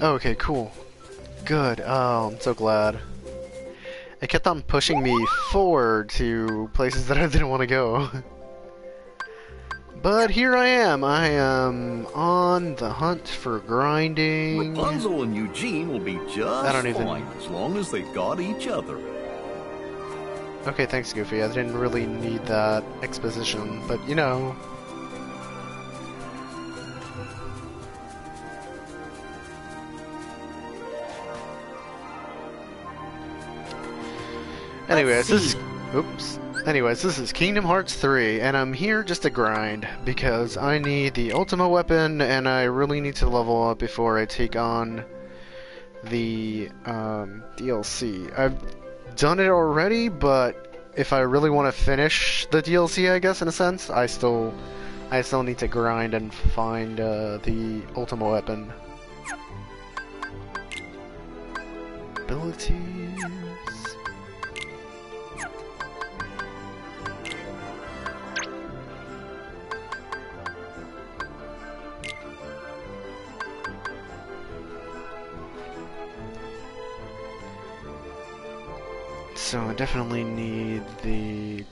Okay, cool. Good. Oh, I'm so glad. It kept on pushing me forward to places that I didn't want to go. But here I am. I am on the hunt for grinding. Rapunzel and Eugene will be just I don't even- fine as long as they've got each other. Okay, thanks, Goofy. I didn't really need that exposition, but you know. Anyways, this is. Oops. Anyways, this is Kingdom Hearts 3, and I'm here just to grind because I need the Ultima weapon, and I really need to level up before I take on the um, DLC. I've done it already, but if I really want to finish the DLC, I guess in a sense, I still, I still need to grind and find uh, the Ultima weapon. Abilities. So I definitely need the.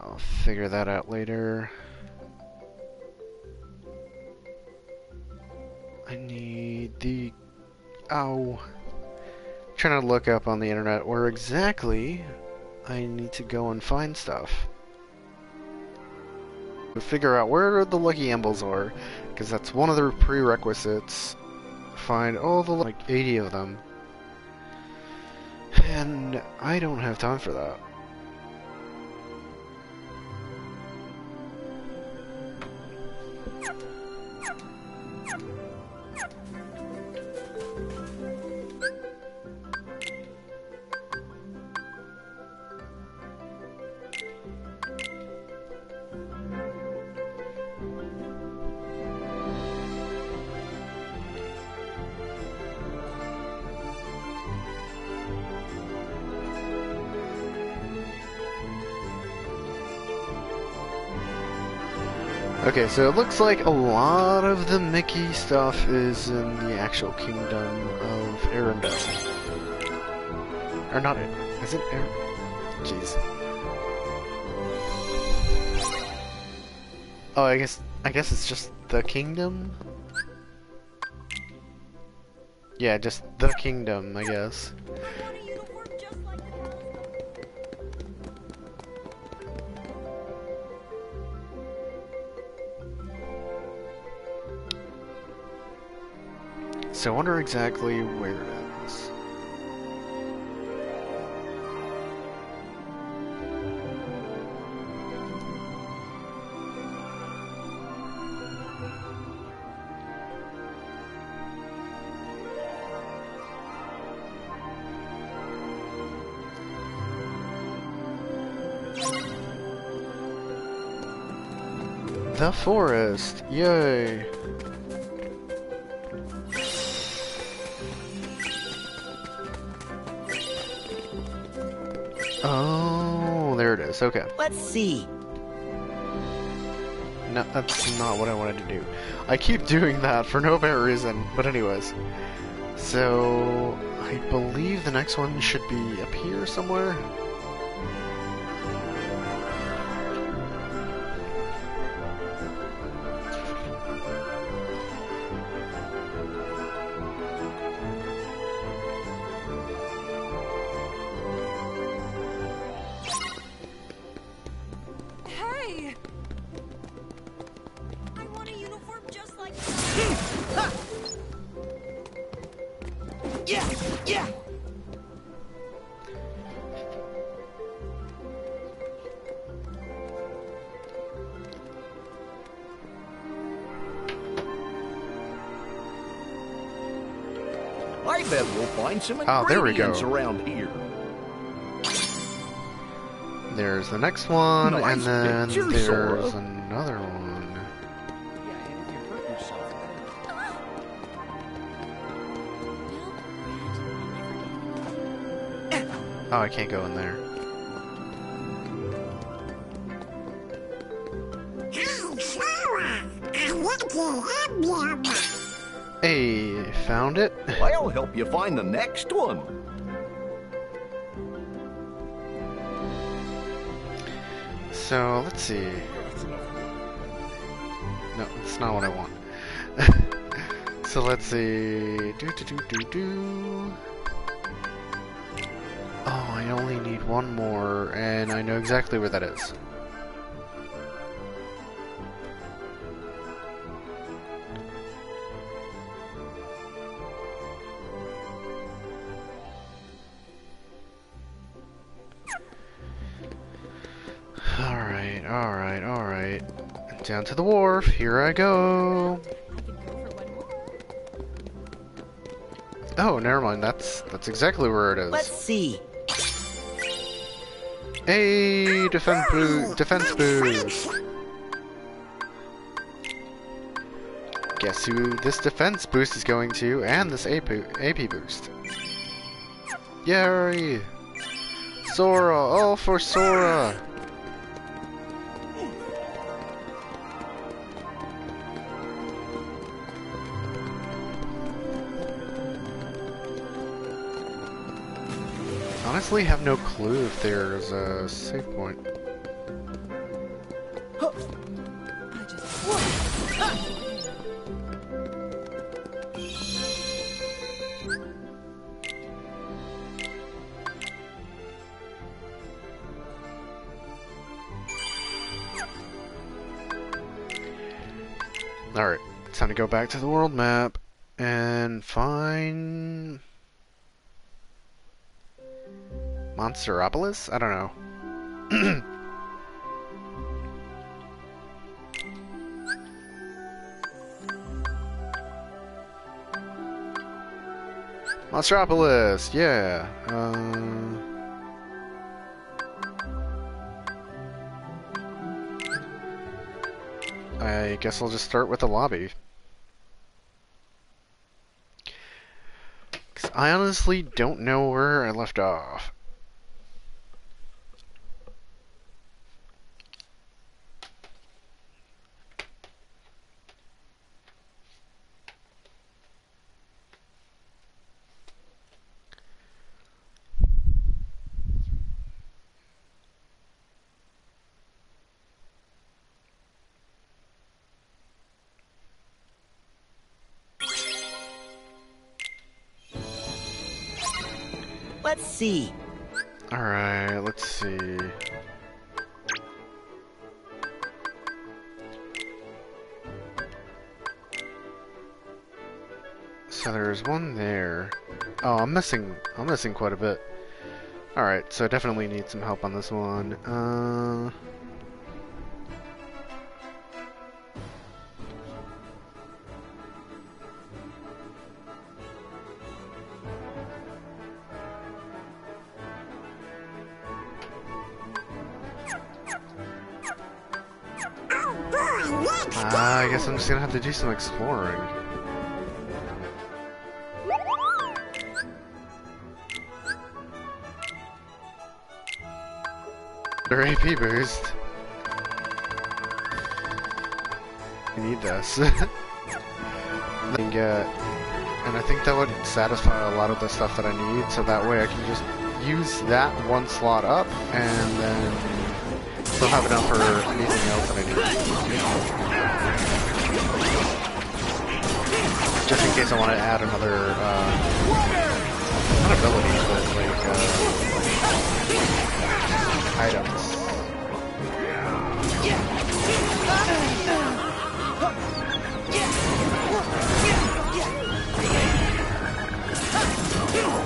I'll figure that out later. I need the ow. trying to look up on the internet where exactly I need to go and find stuff. To figure out where the lucky emblems are, because that's one of the prerequisites find all the like 80 of them. And I don't have time for that. Okay, so it looks like a lot of the Mickey stuff is in the actual kingdom of Arendelle. Or not. Is it Arendelle? Jeez. Oh, I guess I guess it's just the kingdom? Yeah, just the kingdom, I guess. I wonder exactly where it is. The forest! Yay! Oh, there it is. Okay. Let's see. No, that's not what I wanted to do. I keep doing that for no apparent reason. But anyways. So, I believe the next one should be up here somewhere. Yeah, yeah. I bet we'll find some Oh, there we go. ingredients around here. There's the next one, Nice and then picture, there's Sora. another one. Oh, I can't go in there. Hi, Sora. I want to help you. Hey, found it. I'll help you find the next one. So, let's see. No, that's not what I want. so let's see. Do do do do do. Oh, I only need one more, and I know exactly where that is. Alright, alright, alright. Down to the wharf, here I go. Oh, never mind, that's that's exactly where it is. Let's see. Hey, defense boost, defense boost. Guess who this defense boost is going to, and this AP, AP boost. Yay! Sora, all for Sora! Honestly, have no clue if there's a save point. Alright, time to go back to the world map and find Monsteropolis? I don't know. Monsteropolis, yeah. Uh... I guess I'll just start with the lobby. 'Cause I honestly don't know where I left off. See. Alright, let's see. So there's one there. Oh, I'm missing I'm missing quite a bit. Alright, so I definitely need some help on this one. Uh do some exploring. Their AP boost. I need this. and get, and I think that would satisfy a lot of the stuff that I need, so that way I can just use that one slot up, and then still have enough for anything else that I need. Just in case I want to add another, uh, not ability, but like, uh, items. And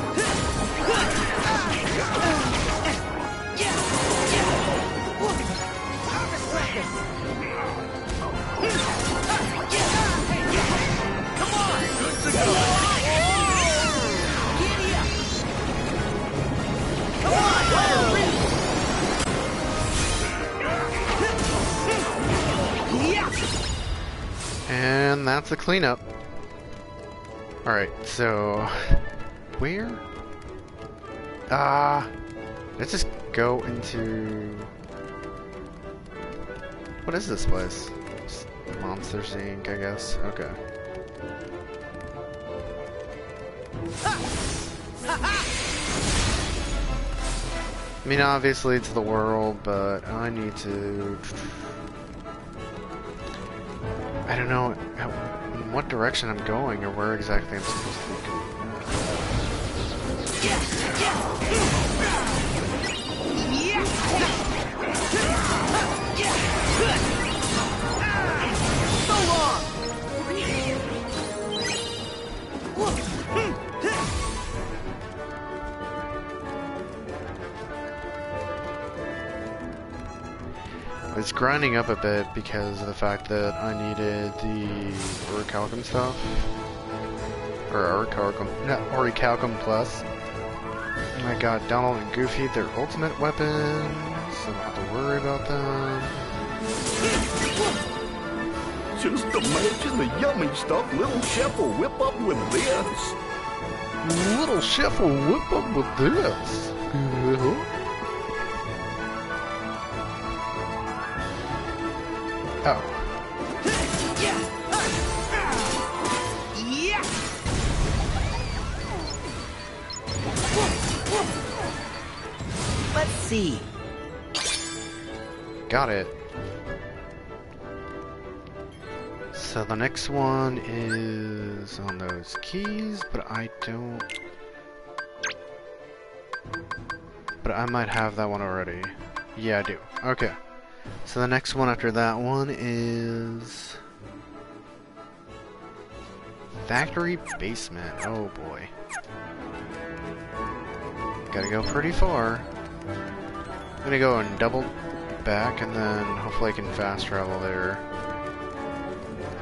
the cleanup. Alright, so... Where? Ah... let's just go into... What is this place? Just Monsters Inc., I guess. Okay. I mean, obviously it's the world, but I need to... I don't know in what direction I'm going or where exactly I'm supposed to be going. Grinding up a bit because of the fact that I needed the Orichalcum stuff. Or Orichalcum, no, Orichalcum Plus. And I got Donald and Goofy their ultimate weapons, so I don't have to worry about them. Just imagine the yummy stuff little chef will whip up with this. Little chef will whip up with this. Uh-huh. Oh. Let's see. Got it. So the next one is on those keys, but I don't... But I might have that one already. Yeah, I do. Okay. So the next one after that one is... Factory Basement. Oh boy. Gotta go pretty far. I'm gonna go and double back and then hopefully I can fast travel there.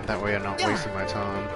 That way I'm not wasting my time.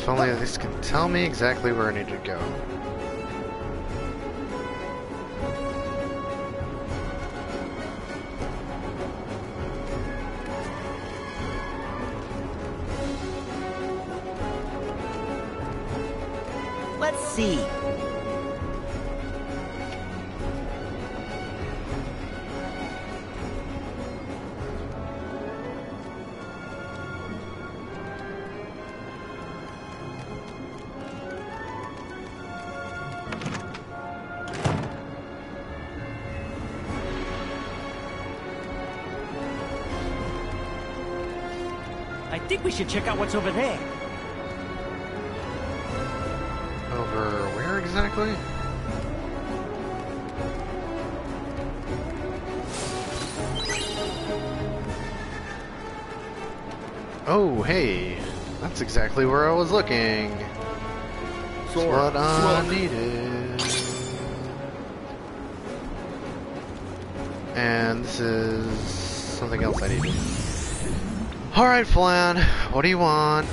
If only this can tell me exactly where I need to go. Should check out what's over there. Over where exactly? Oh, hey. That's exactly where I was looking. That's what I needed. And this is something else I need. Alright, Flan, what do you want?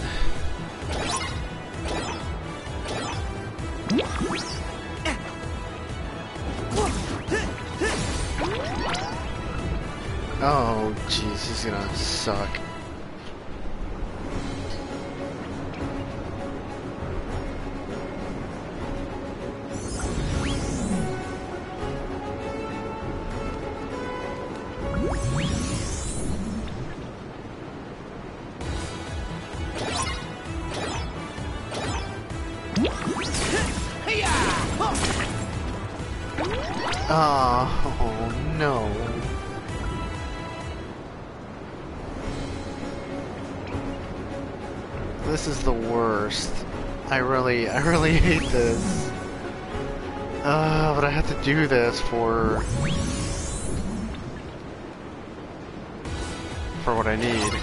Oh, jeez, this is gonna suck. Do this for... For what I need.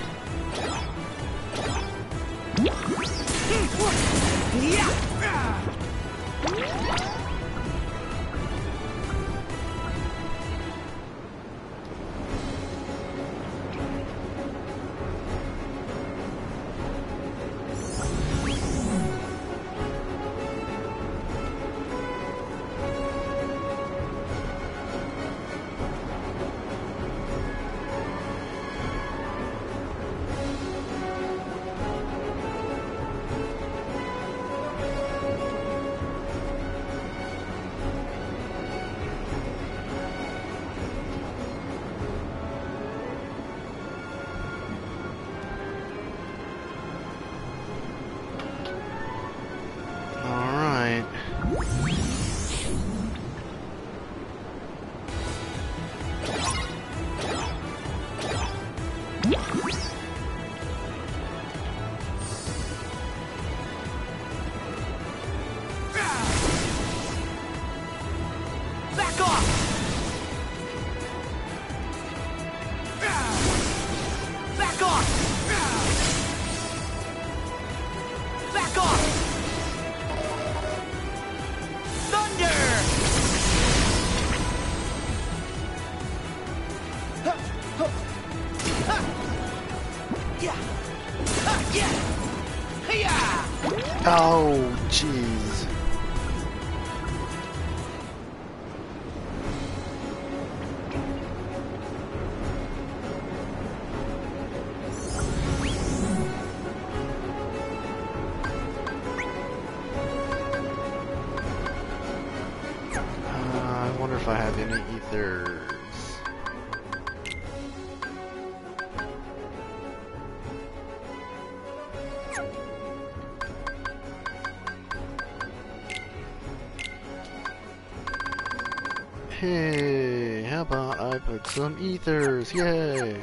Put some ethers? Yay!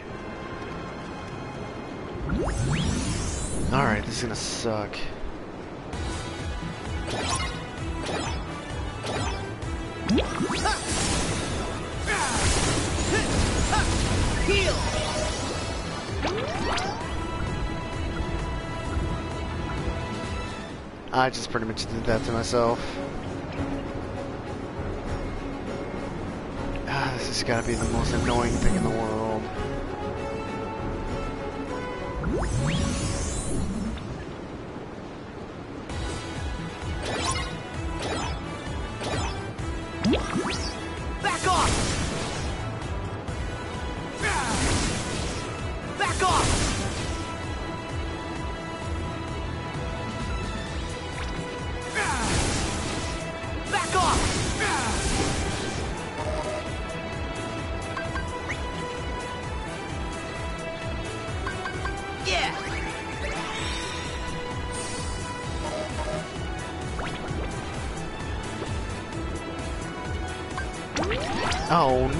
Alright, this is gonna suck. Heal! I just pretty much did that to myself. Gotta be the most annoying thing in the world.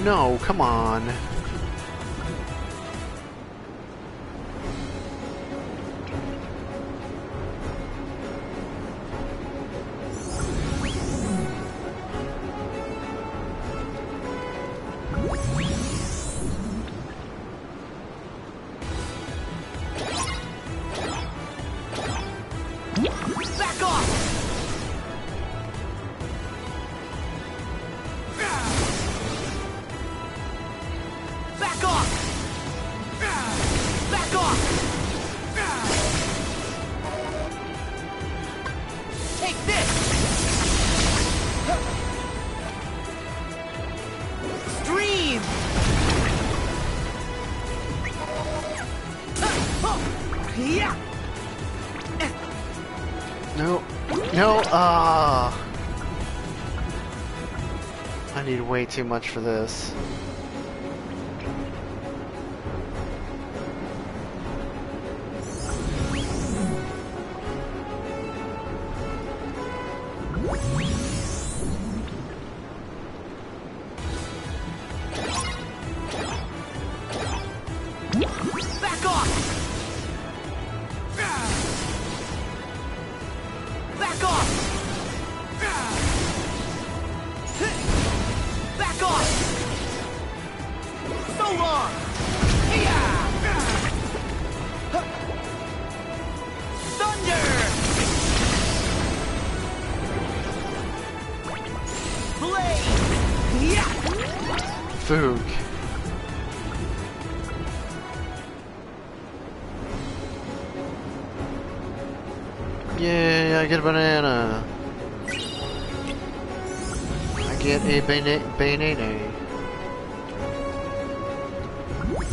No, come on. Back off! Too much for this.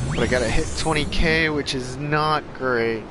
But I gotta hit 20k, which is not great.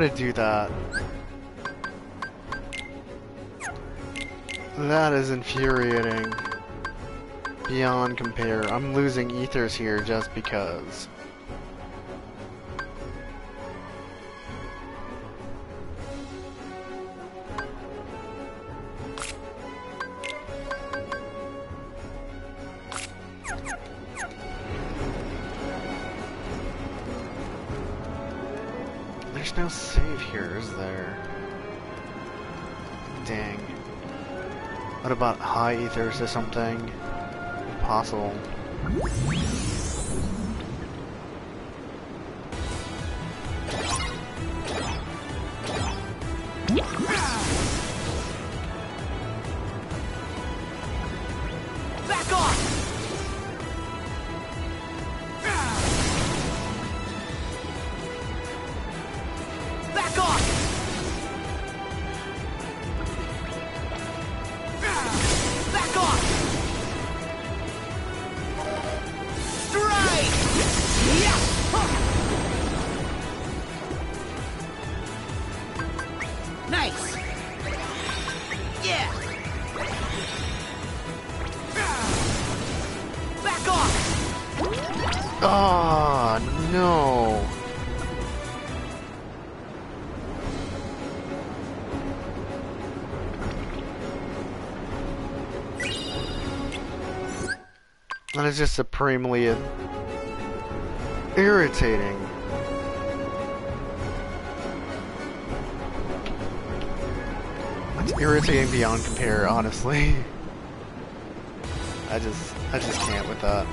To do that. That is infuriating. Beyond compare. I'm losing ethers here just because. Here, is there? Dang. What about high ethers or something? Impossible. Is just supremely irritating. That's irritating beyond compare, honestly. I just, I just can't with that.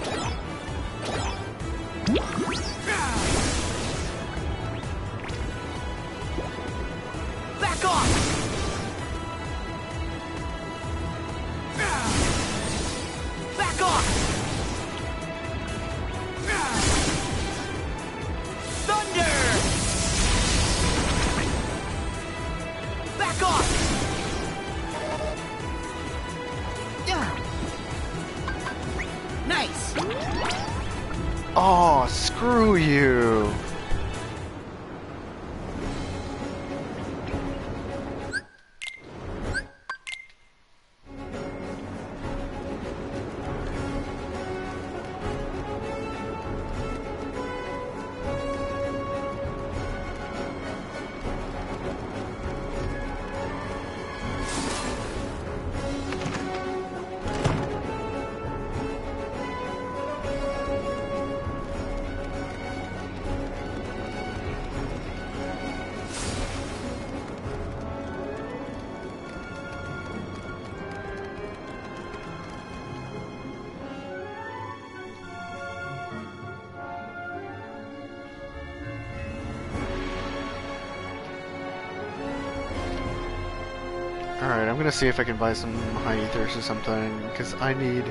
Gonna see if I can buy some high ethers or something, because I need...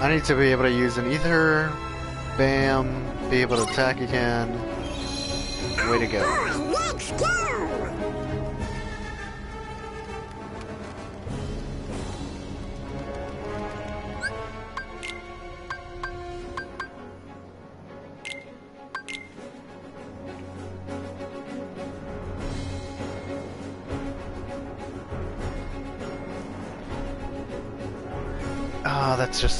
I need to be able to use an ether, bam, be able to attack again. Way to go. Go!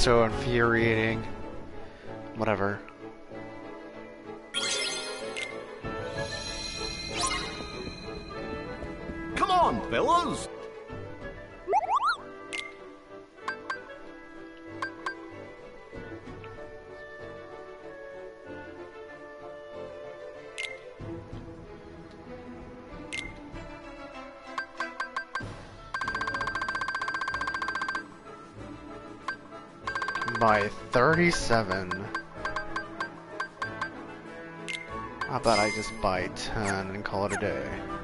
So infuriating. Whatever. 37. How about I just buy 10 and call it a day?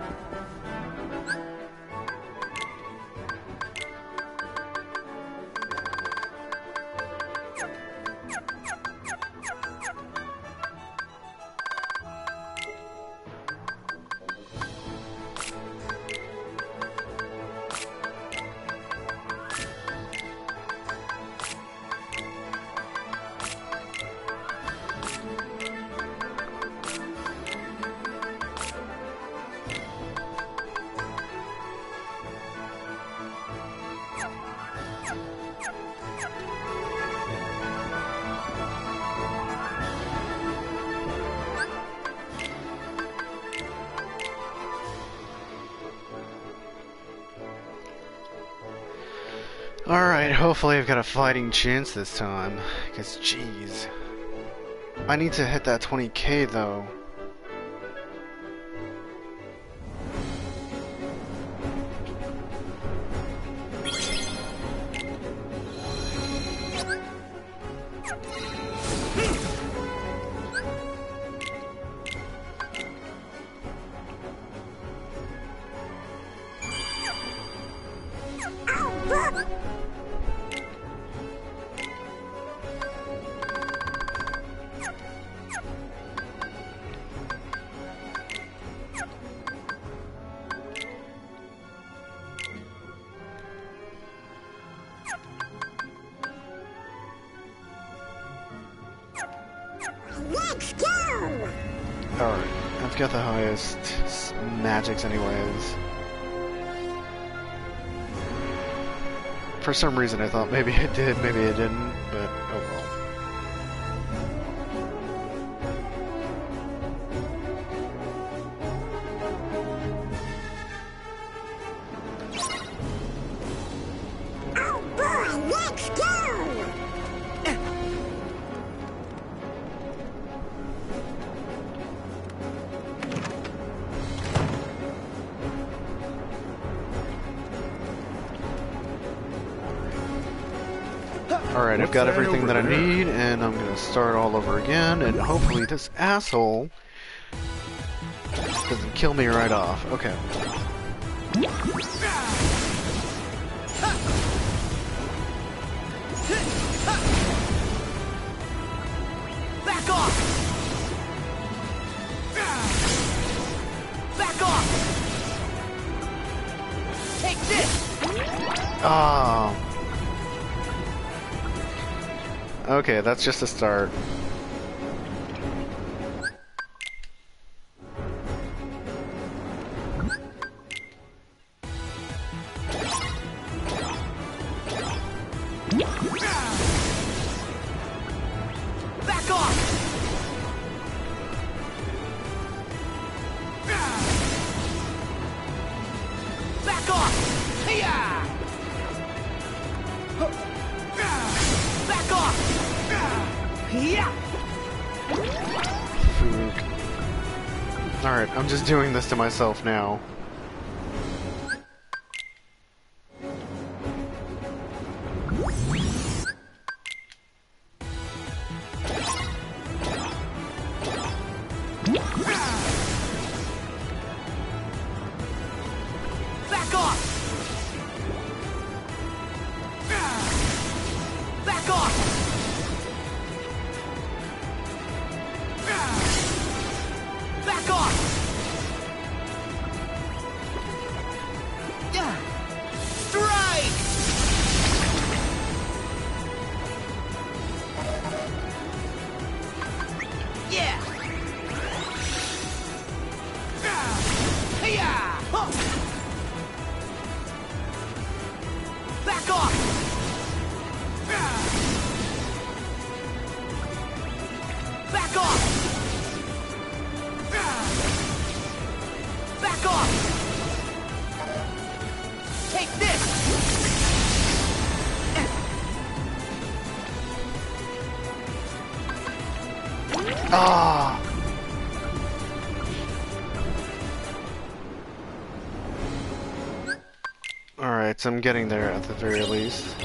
I've got a fighting chance this time. Because, jeez. I need to hit that 20k though. Got the highest s- magics anyways. For some reason I thought maybe it did, maybe it didn't, hopefully this asshole doesn't kill me right off. Okay. Back off! Back off! Take this! Oh. Okay, that's just a start. myself now. I'm getting there at the very least.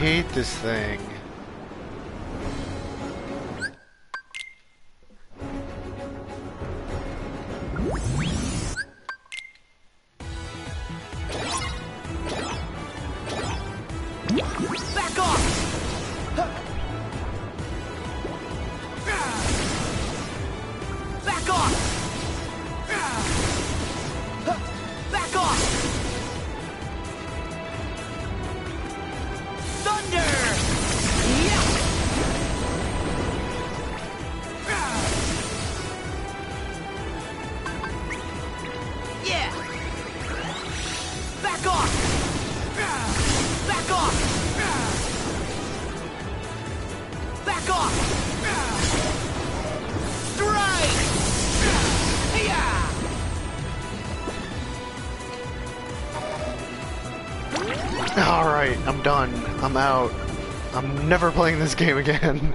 hate this thing. I'm done. I'm out. I'm never playing this game again.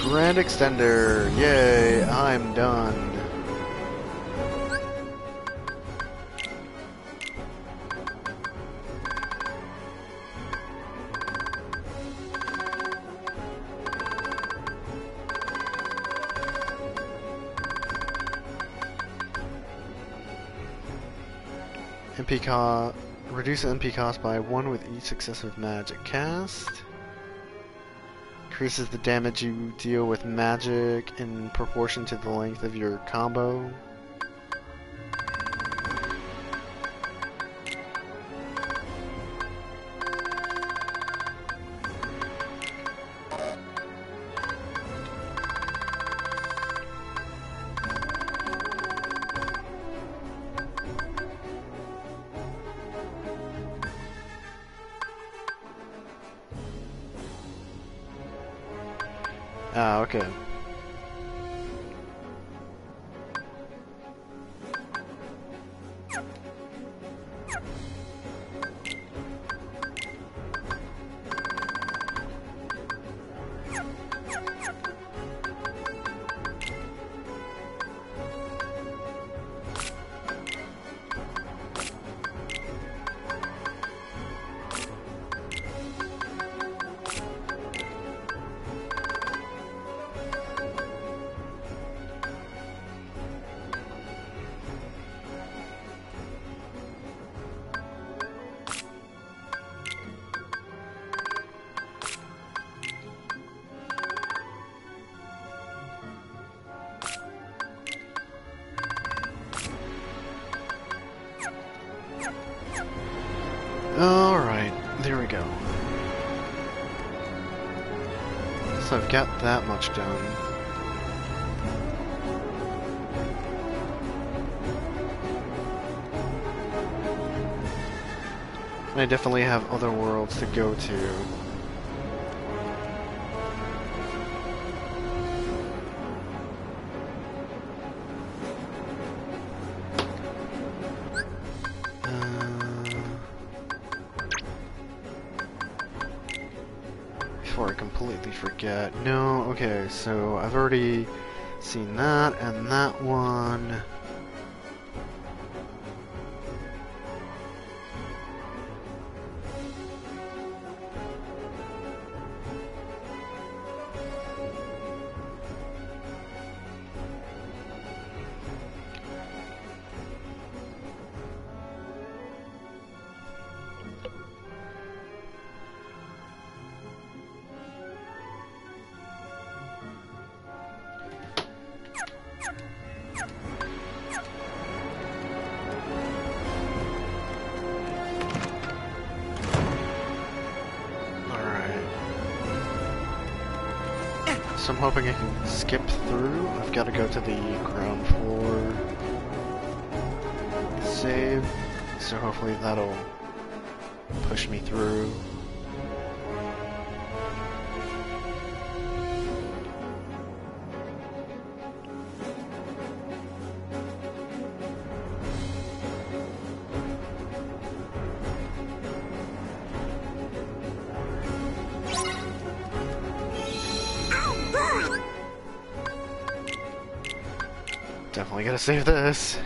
Grand Extender. Yay, I'm done. MP cost reduce MP cost by one with each successive magic cast. Increases the damage you deal with magic in proportion to the length of your combo. That much done. And I definitely have other worlds to go to. Forget. No, okay, so I've already seen that and that one. Definitely gotta save this.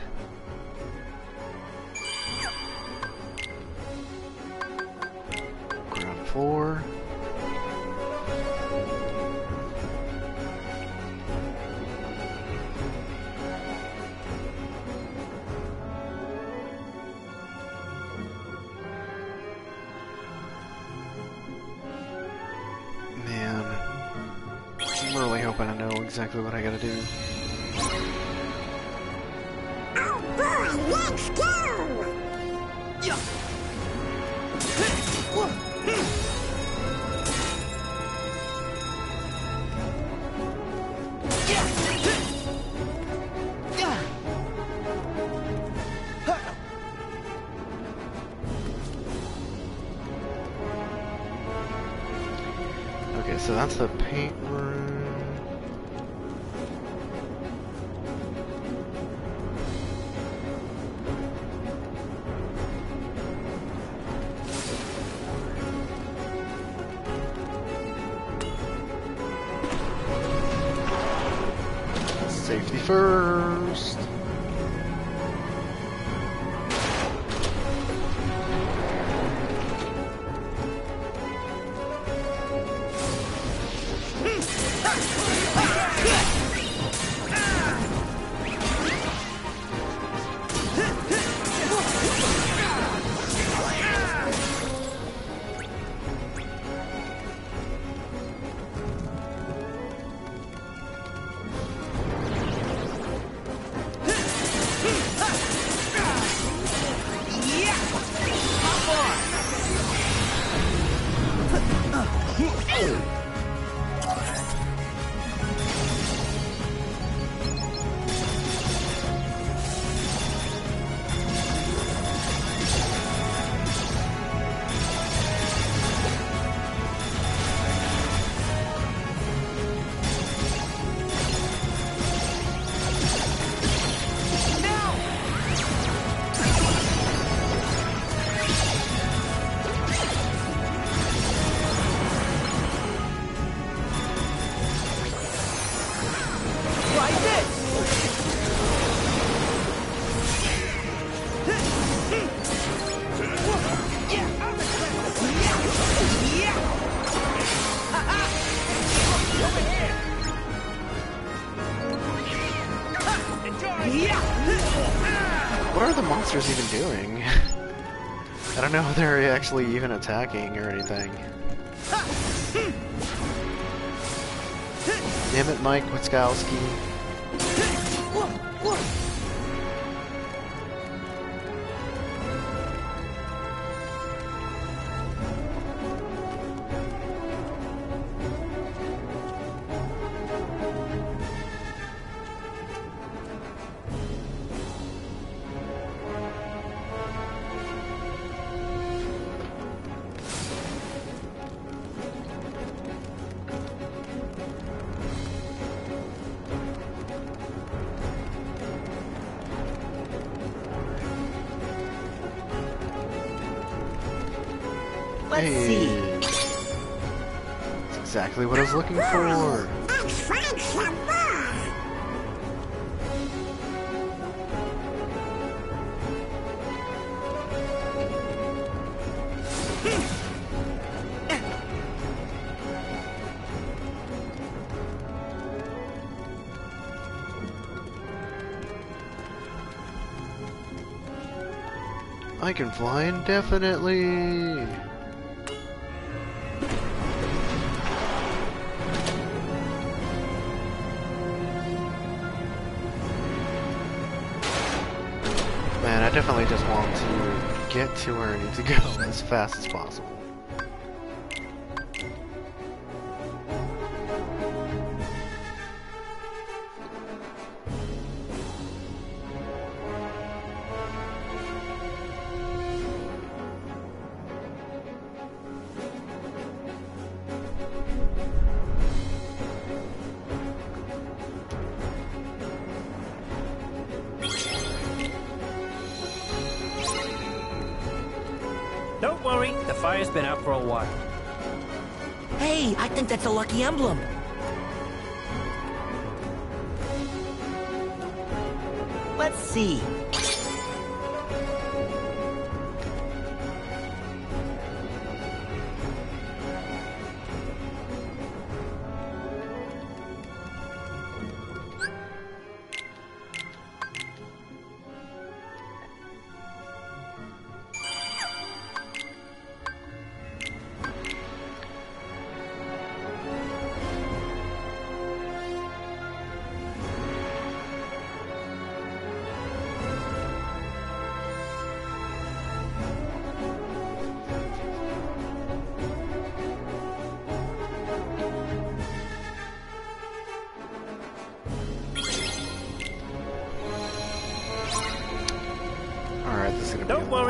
Don't know if they're actually even attacking or anything. Hmm. Damn it, Mike Wazowski. Can fly indefinitely. Man, I definitely just want to get to where I need to go as fast as possible.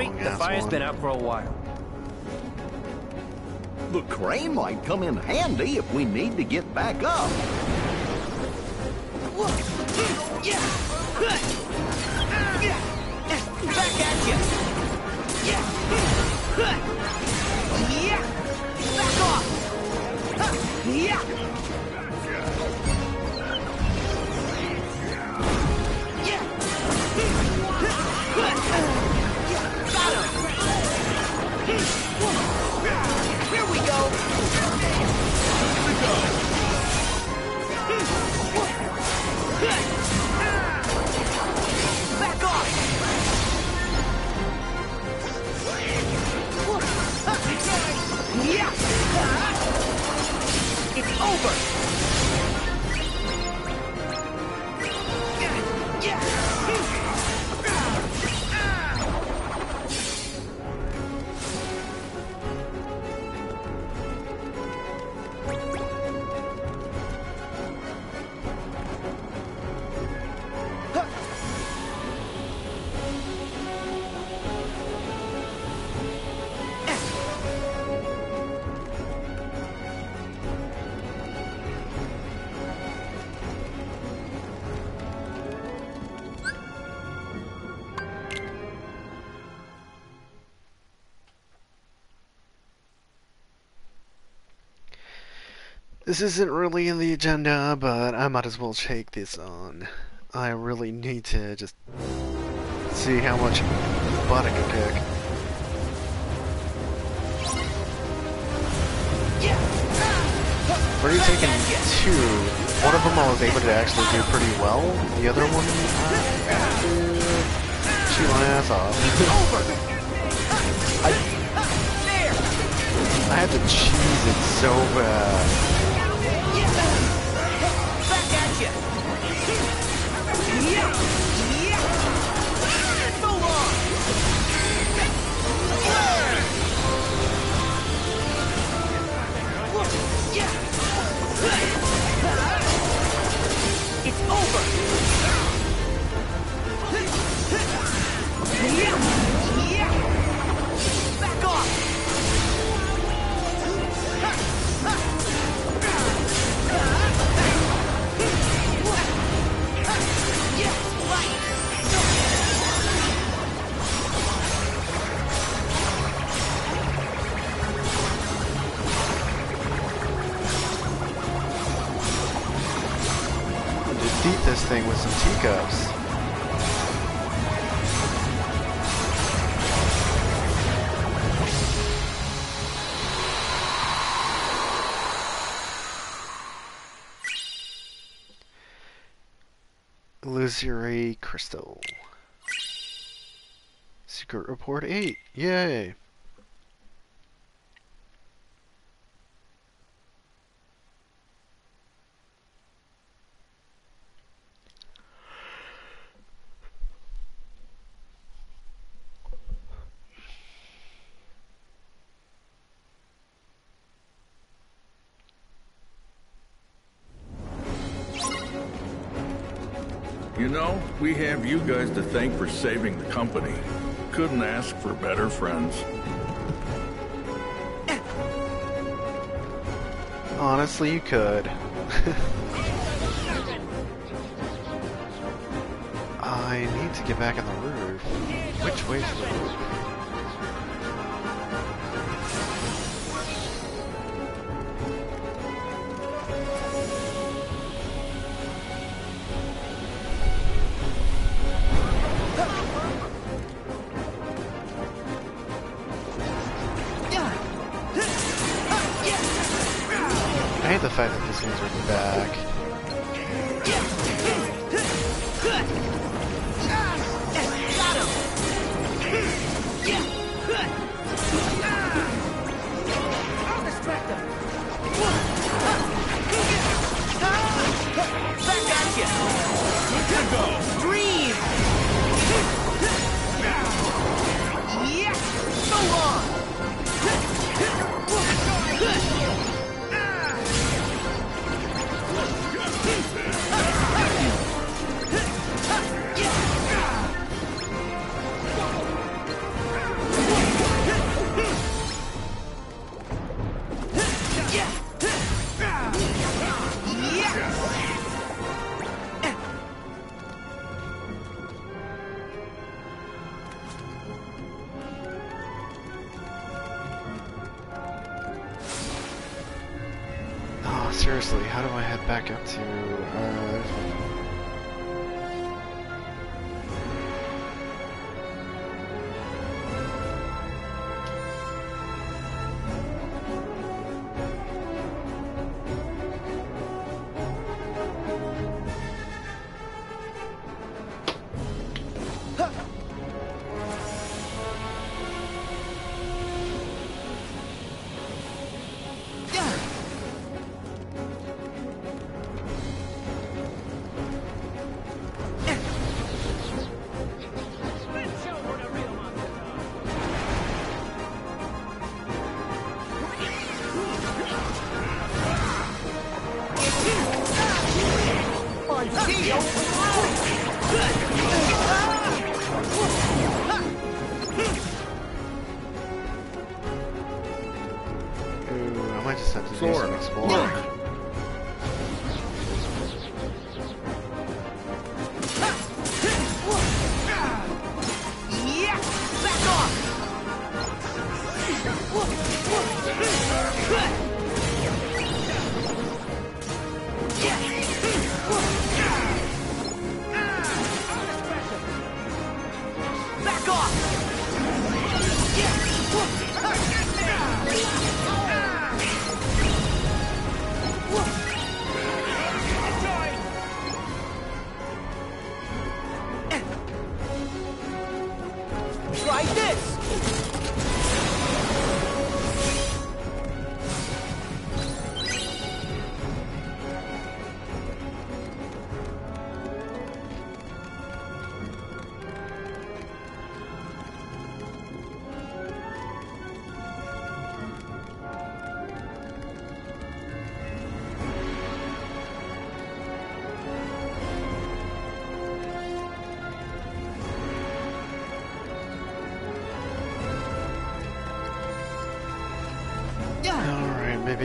Gonna be Don't a worry, long the ass fire's one. been out for a while. The crane might come in handy if we need to get back up. Back This isn't really in the agenda, but I might as well take this on. I really need to just see how much butt I can kick. Already taken two. One of them I was able to actually do pretty well. The other one, shoot my ass off. I, I had to cheese it so bad. Yeah, yeah. Illusory Crystal. Secret Report 8. Yay! Have you guys to thank for saving the company. Couldn't ask for better friends. Honestly, you could. I need to get back on the roof. Which way's the roof? I that this thing's right back.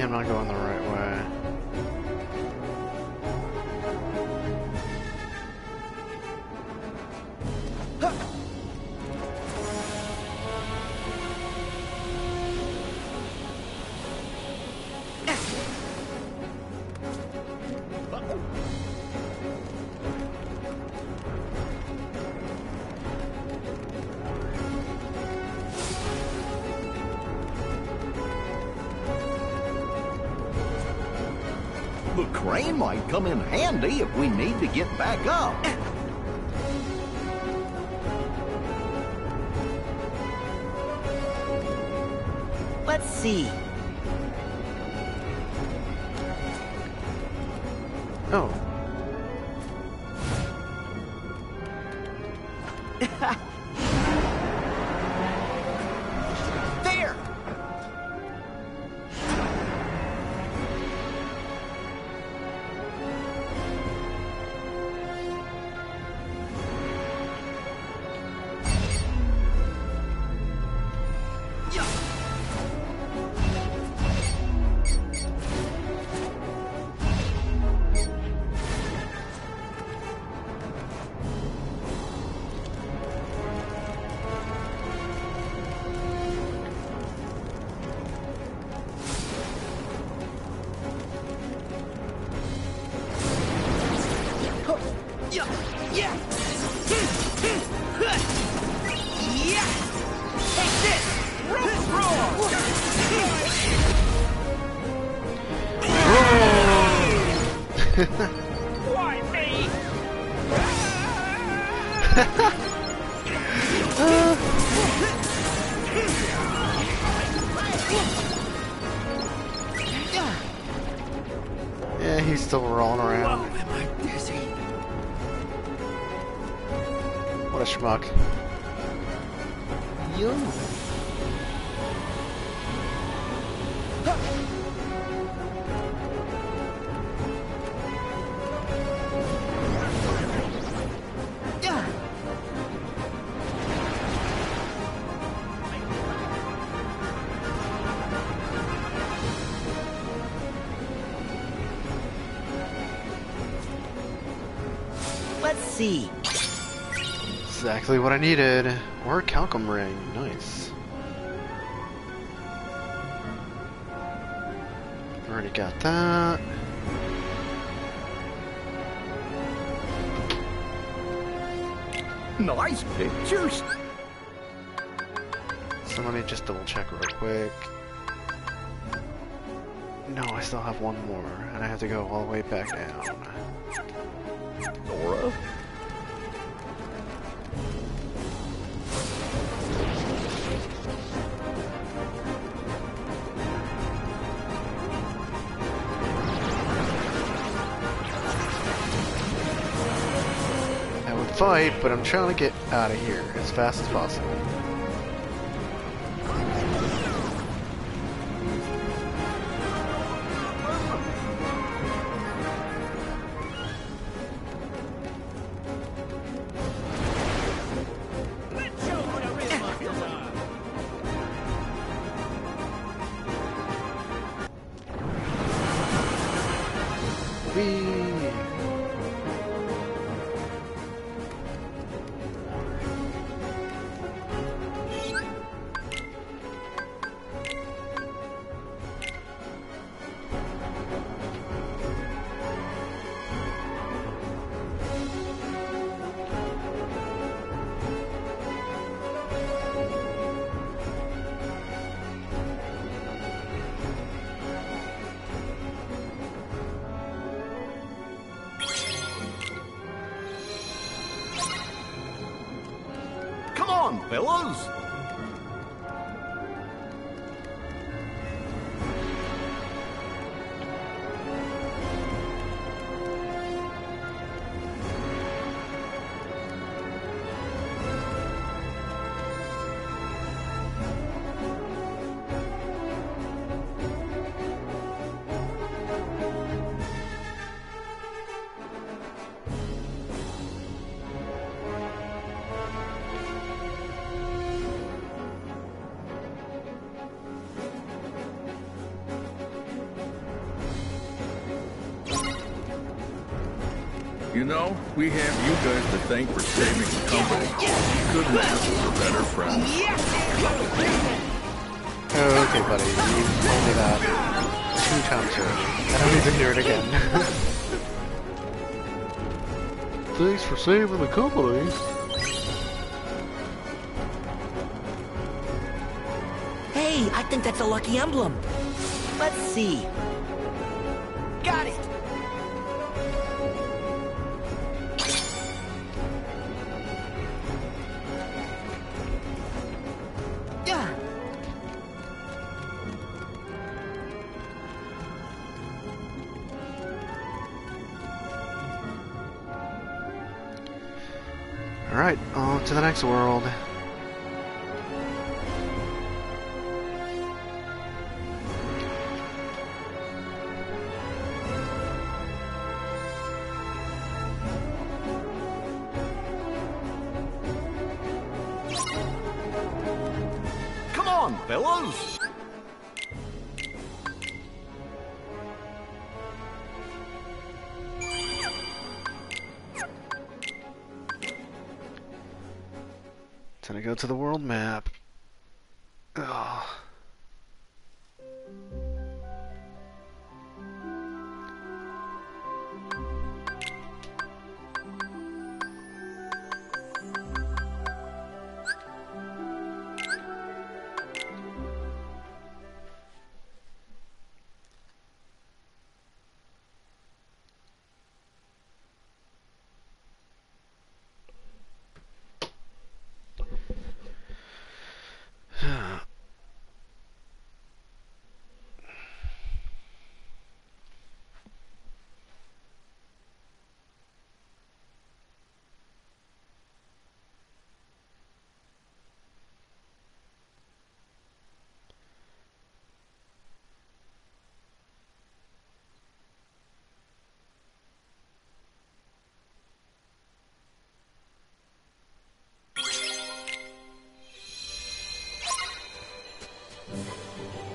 I'm not going the right crane might come in handy if we need to get back up. What. You? Let's see. Exactly what I needed. Or a Calcum ring. Nice. Already got that. Nice pictures. So let me just double check real quick. No, I still have one more, and I have to go all the way back down. Nora? Fight, but I'm trying to get out of here as fast as possible. We have you guys to thank for saving the company. You Couldn't ask for better friends. Okay, buddy, you told me that two times already. I don't need to hear it again. Thanks for saving the company. Hey, I think that's a lucky emblem. Let's see. Next world.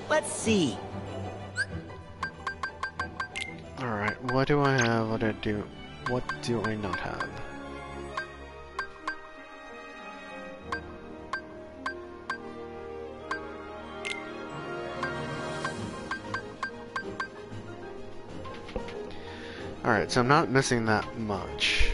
Let's see. Alright, what do I have? What do I do? What do I not have? Alright, so I'm not missing that much.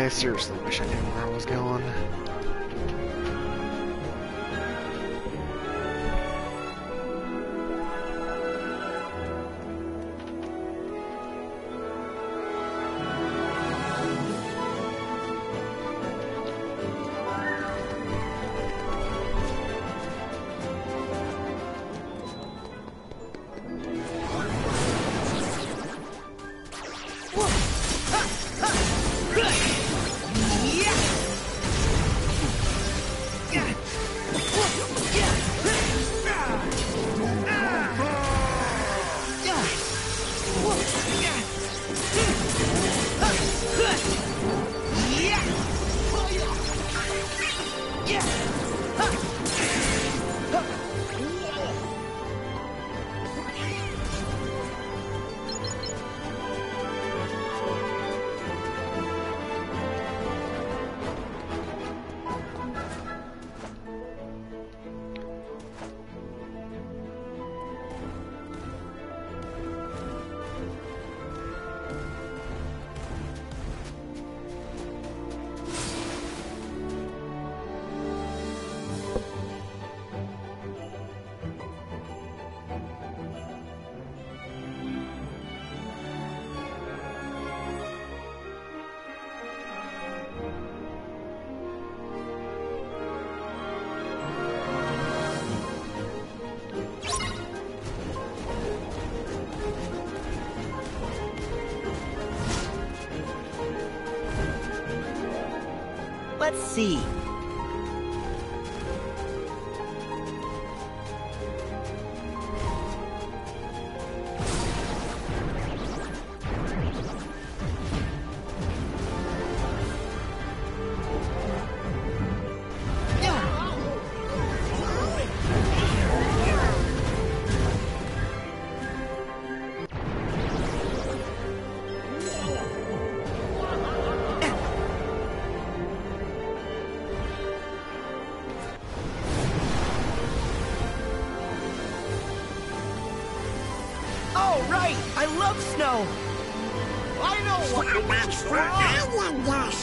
I seriously wish I knew where I was going. Let's see. Love snow! I know what So you mean, much for Sora! Islander,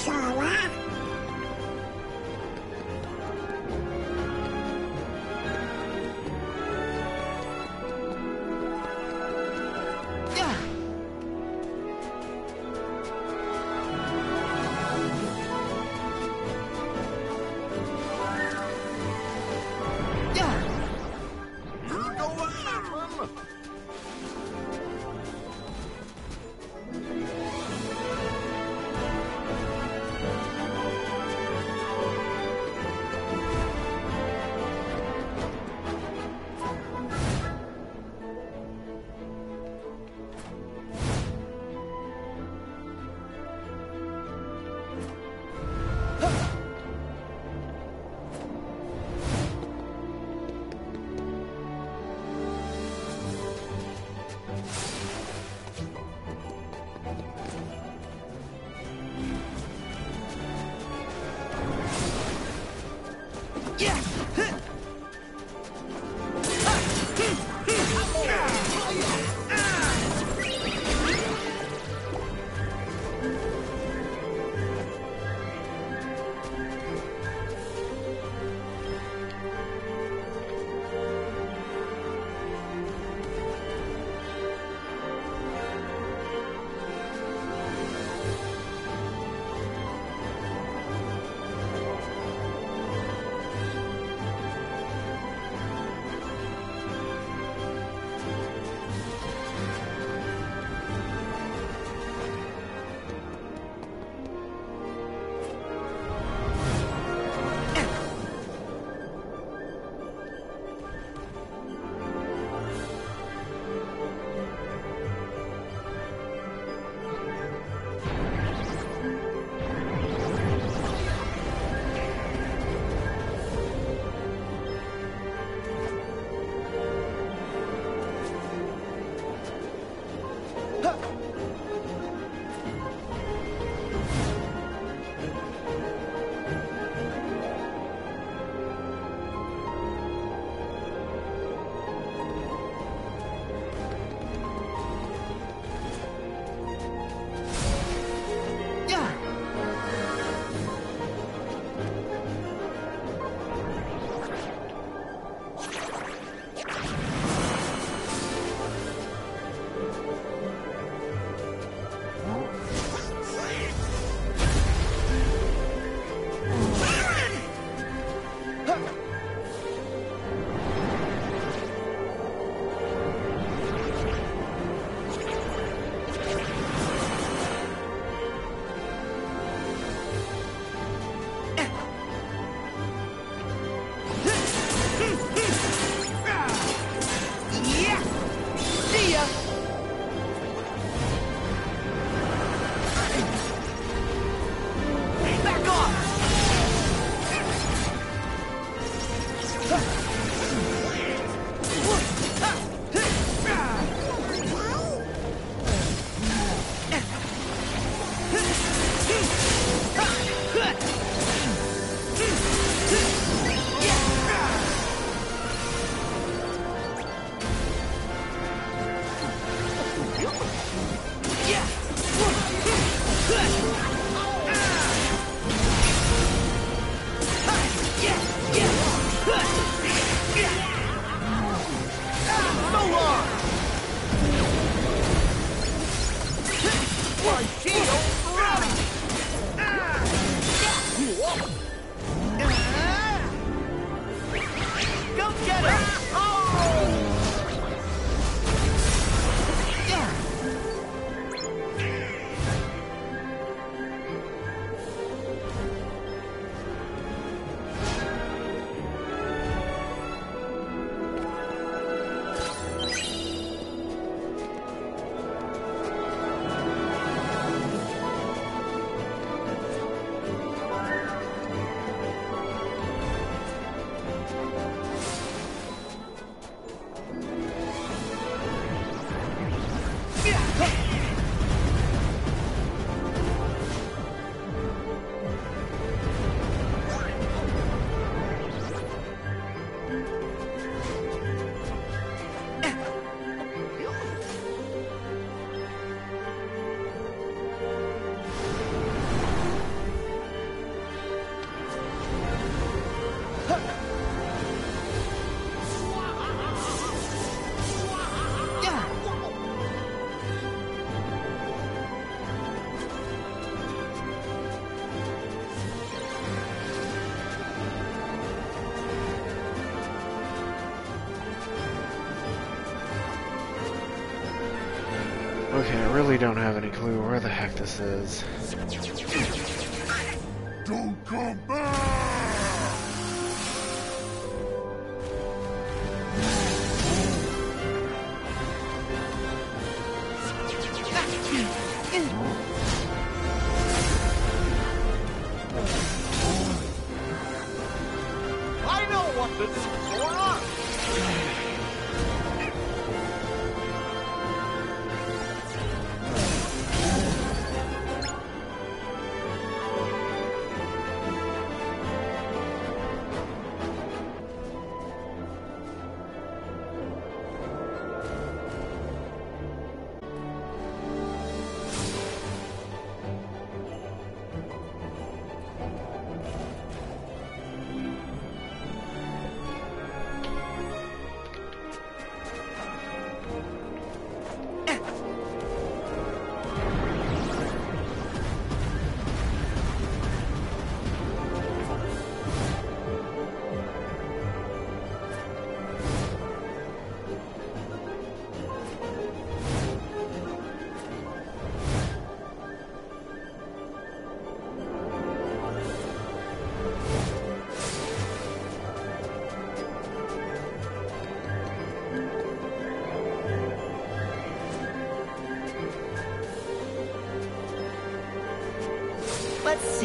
really don't have any clue where the heck this is.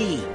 Let's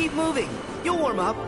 keep moving. You'll warm up.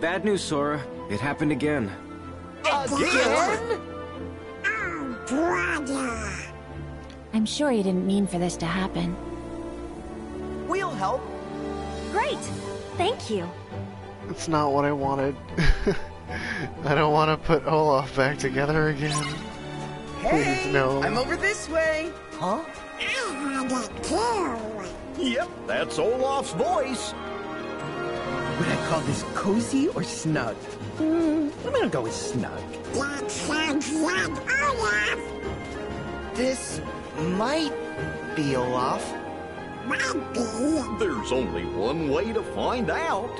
Bad news, Sora. It happened again. Again? Oh, brother. I'm sure you didn't mean for this to happen. We'll help. Great! Thank you. It's not what I wanted. I don't want to put Olaf back together again. Please, no. I'm over this way. Huh? I had it too. yep, that's Olaf's voice. Would I call this cozy or snug? Hmm, I'm gonna go with snug. That sounds like Olaf. This might be Olaf. Might be. There's only one way to find out.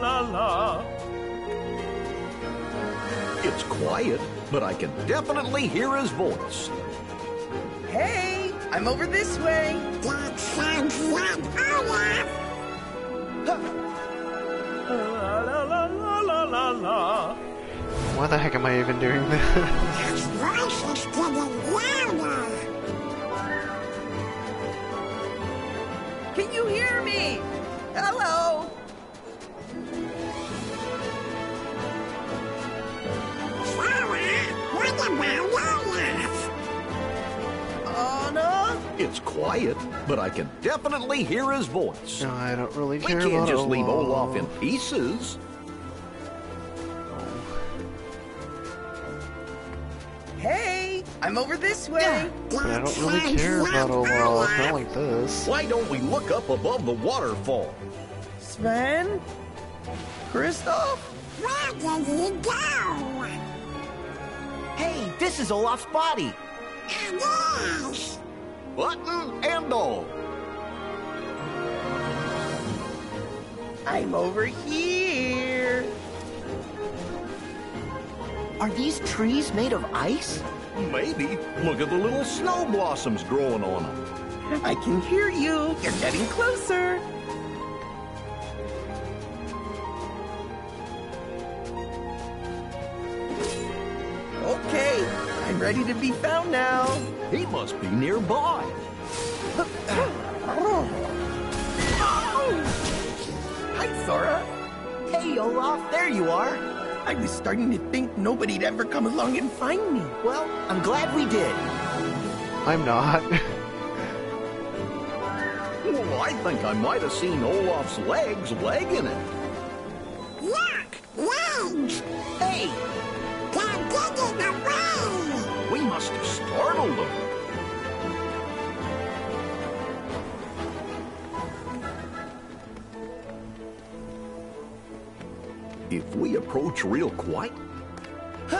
La la la la. It's quiet, but I can definitely hear his voice. Hey, I'm over this way. That sounds like Olaf. La la la la la la la. Why the heck am I even doing this? His voice is getting louder. Can you hear me? Hello. It's quiet, but I can definitely hear his voice. No, I don't really We care can't about just leave Olaf. Olaf in pieces. Hey, I'm over this way. But I don't really care about Olaf, not like this. Why don't we look up above the waterfall? Sven? Kristoff? Where did he go? Hey, this is Olaf's body. Yes. Button and all. I'm over here. Are these trees made of ice? Maybe. Look at the little snow blossoms growing on them. I can hear you. You're getting closer. I'm ready to be found now. He must be nearby. Hi, Sora. Hey, Olaf, there you are. I was starting to think nobody'd ever come along and find me. Well, I'm glad we did. I'm not. Well, I think I might have seen Olaf's legs legging it. Look, legs. Hey, They're getting away. We must have startled them. If we approach real quiet,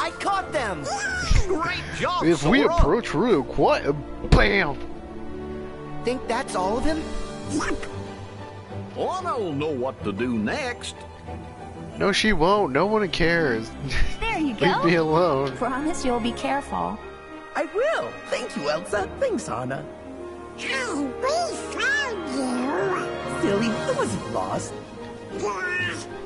I caught them! great job, If we approach real quiet, bam! Think that's all of him? Anna will know what to do next. No, she won't. No one cares. There you go. Leave me alone. Promise you'll be careful. I will. Thank you, Elsa. Thanks, Anna. Hi, we found you. Silly, I wasn't lost. Yeah.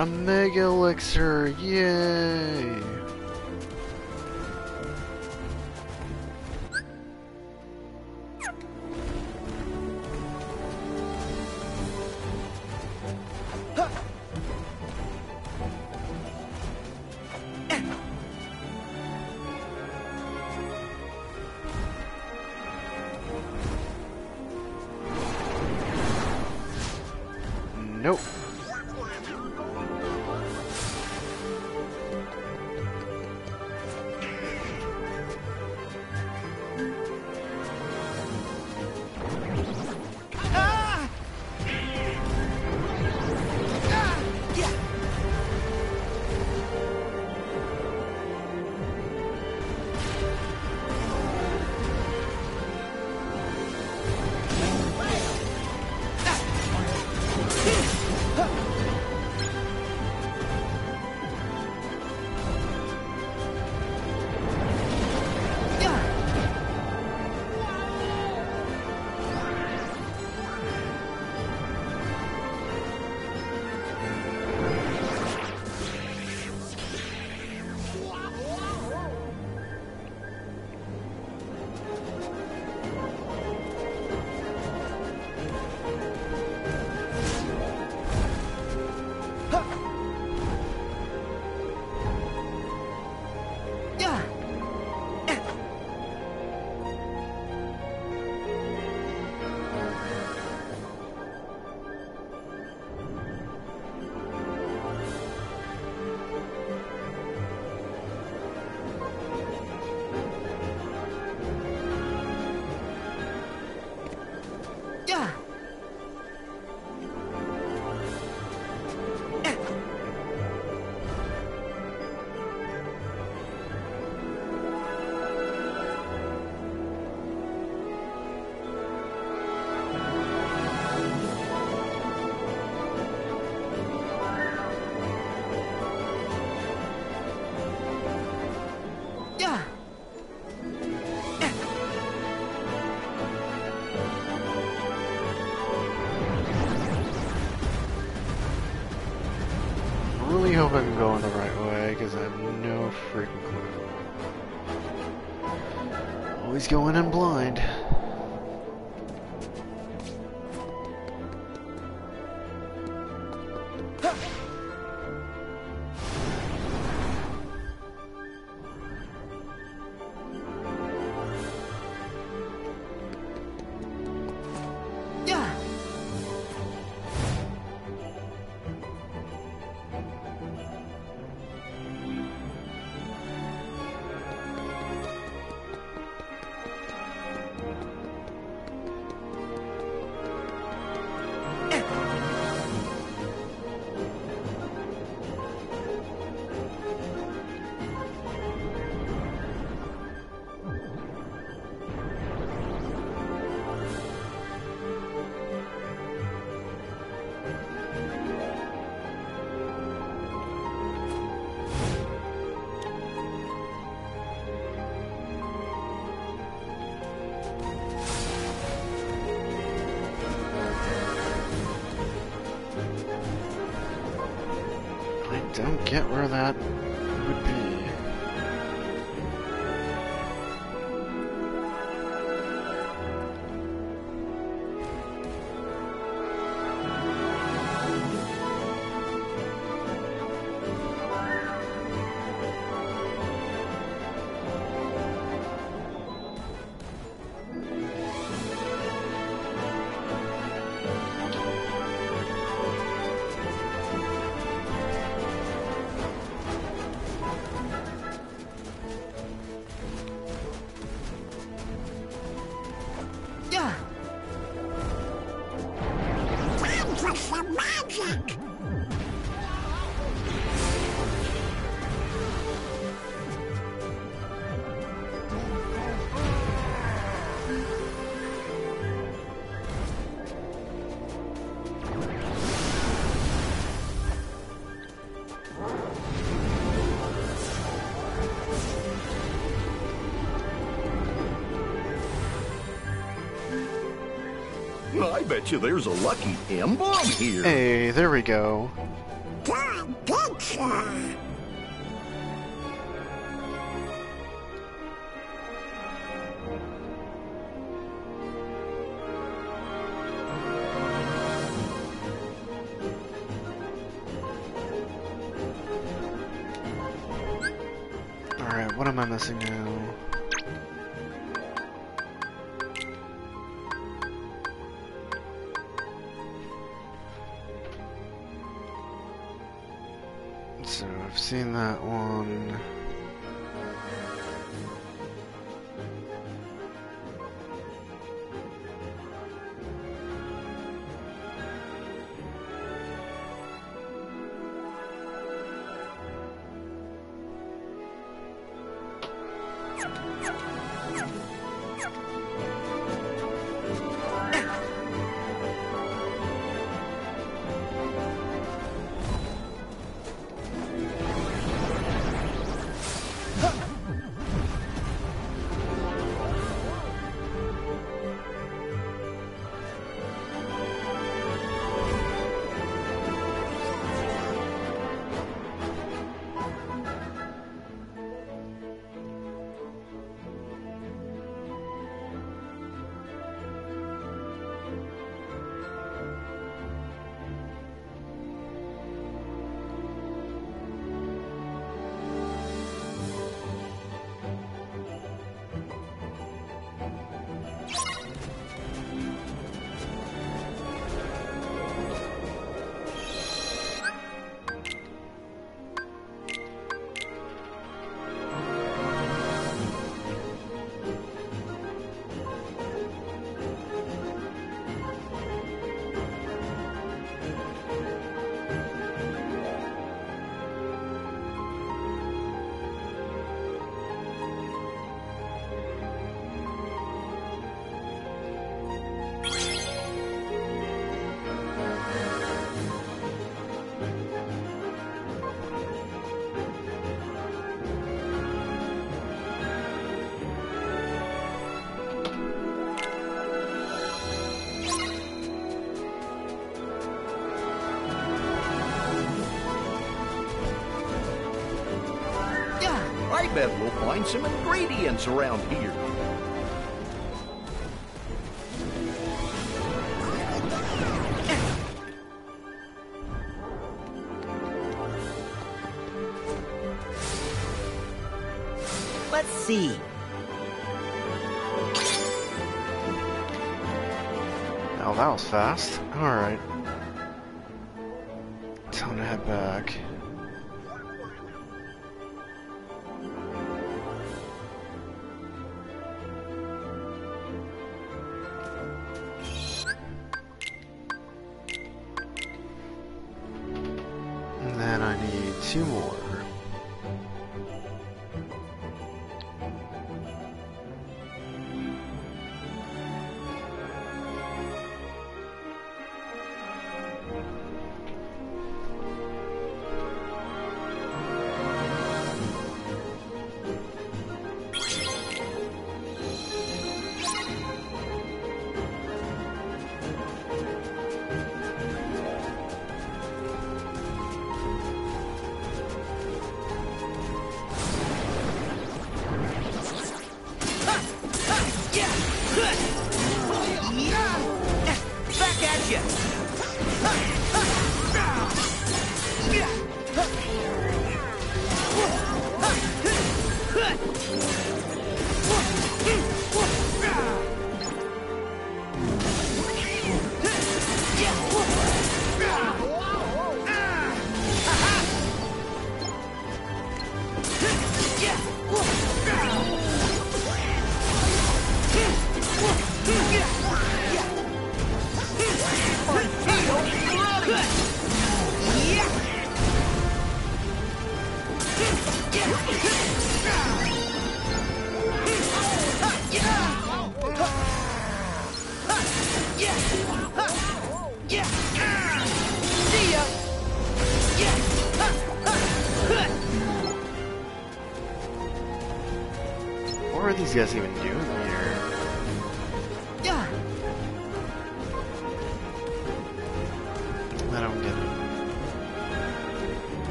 A mega elixir, yay! Always going in blind. Don't get where that bet you there's a lucky emblem here. Hey, there we go. Seen find some ingredients around here. Let's see. Oh, that was fast. Alright.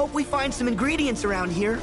Hope we find some ingredients around here.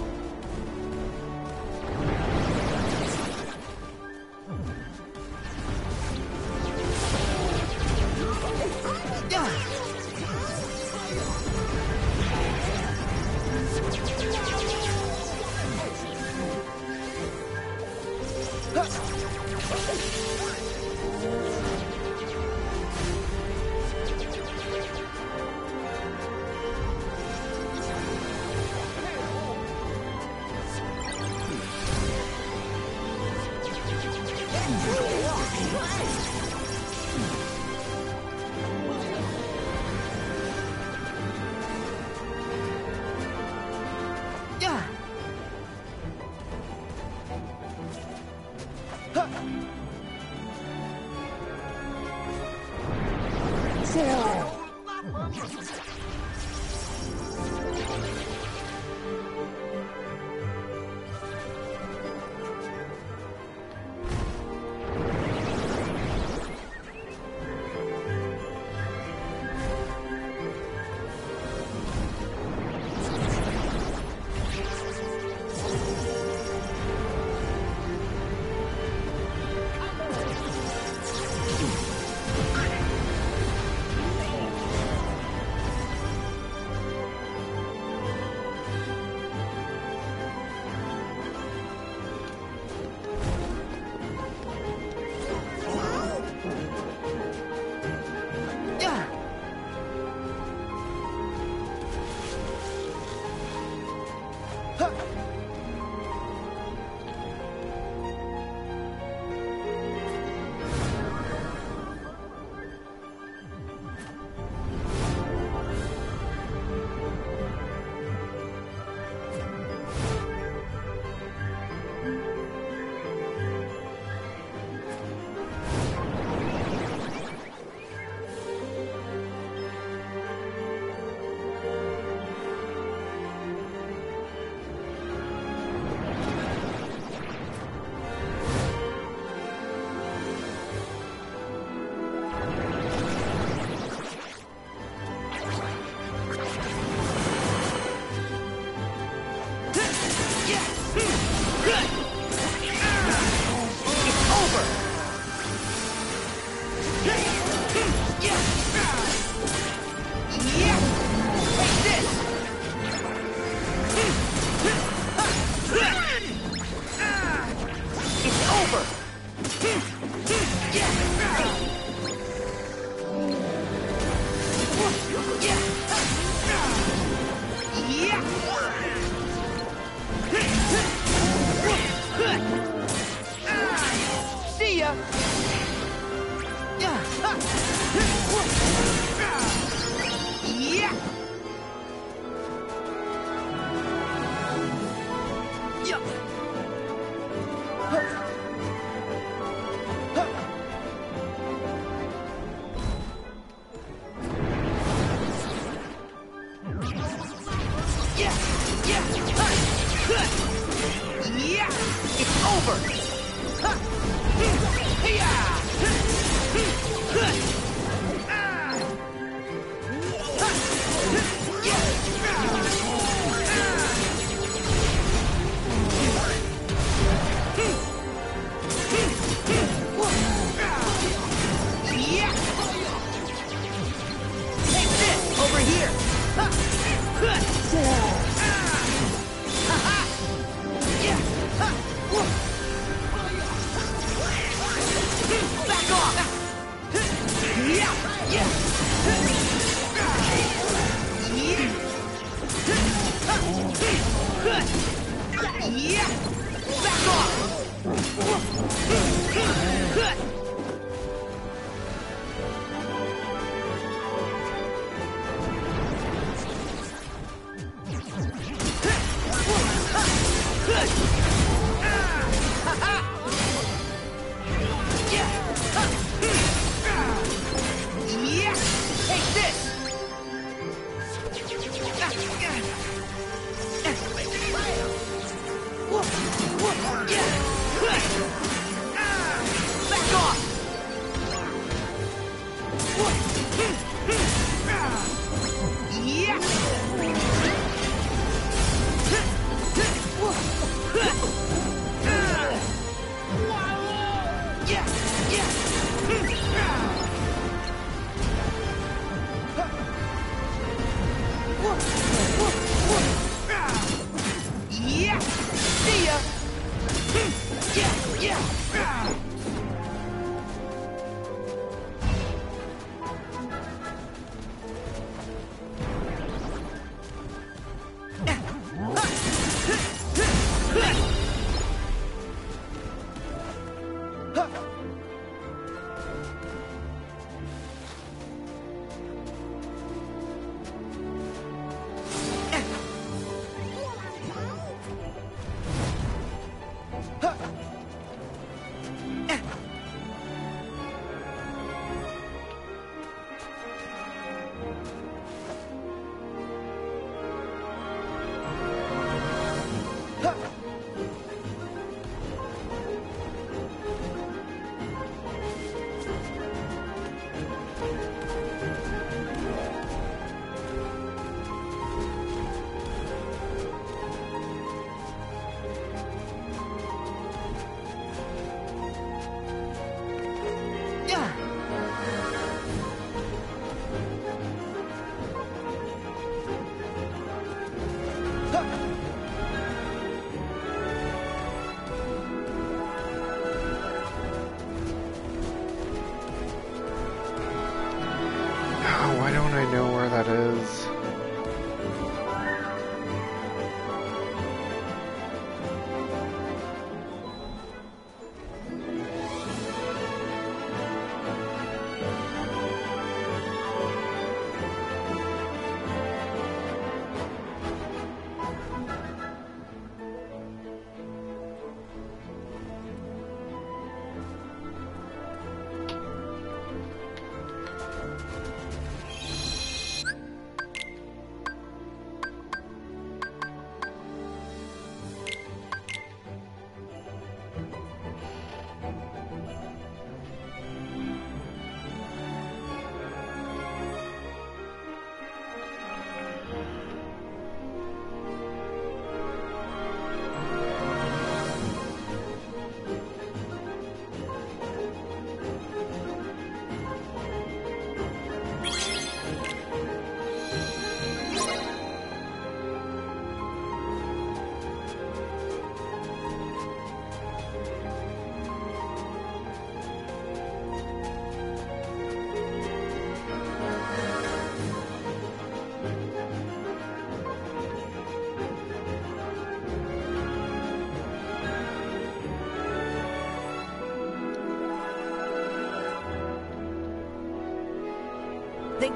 Hmm. Yeah, ah.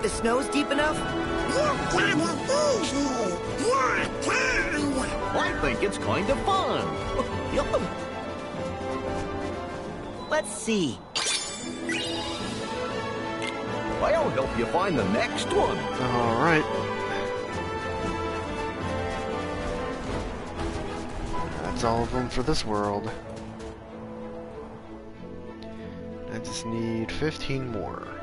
The snow's deep enough? You got it easy. Your turn. I think it's kind of fun. Yup. Let's see. I'll help you find the next one. Alright. That's all of them for this world. I just need 15 more.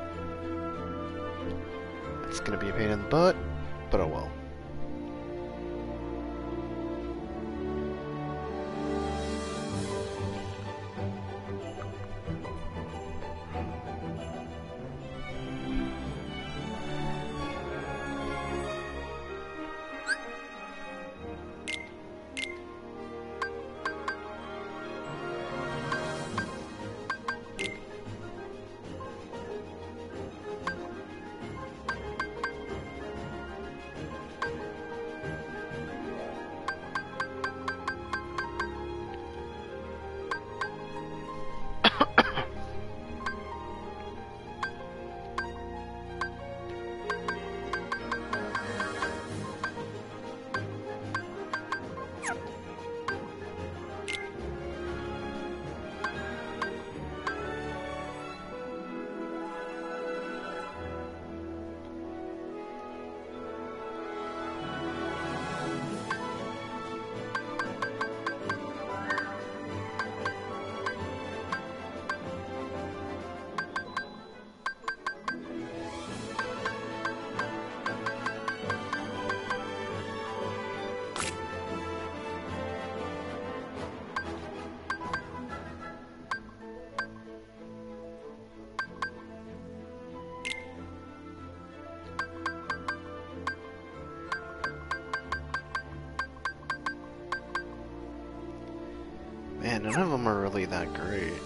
Really that great.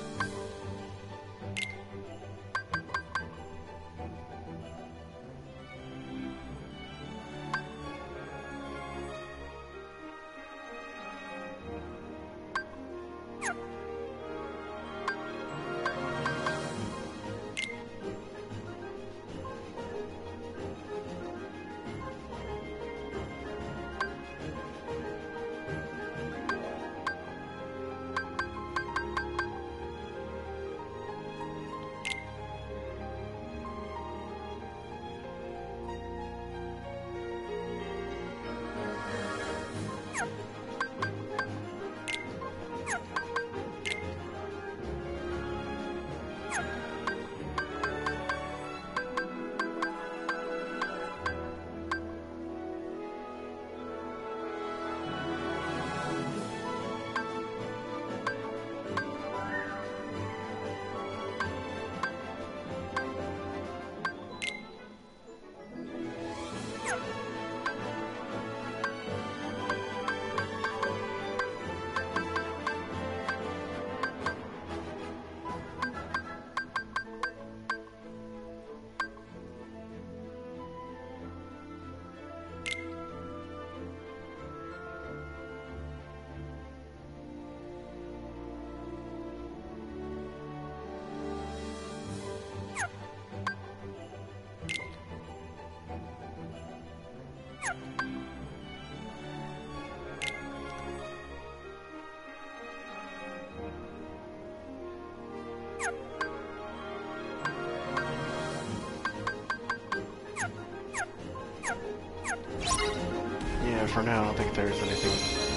For now, I don't think there's anything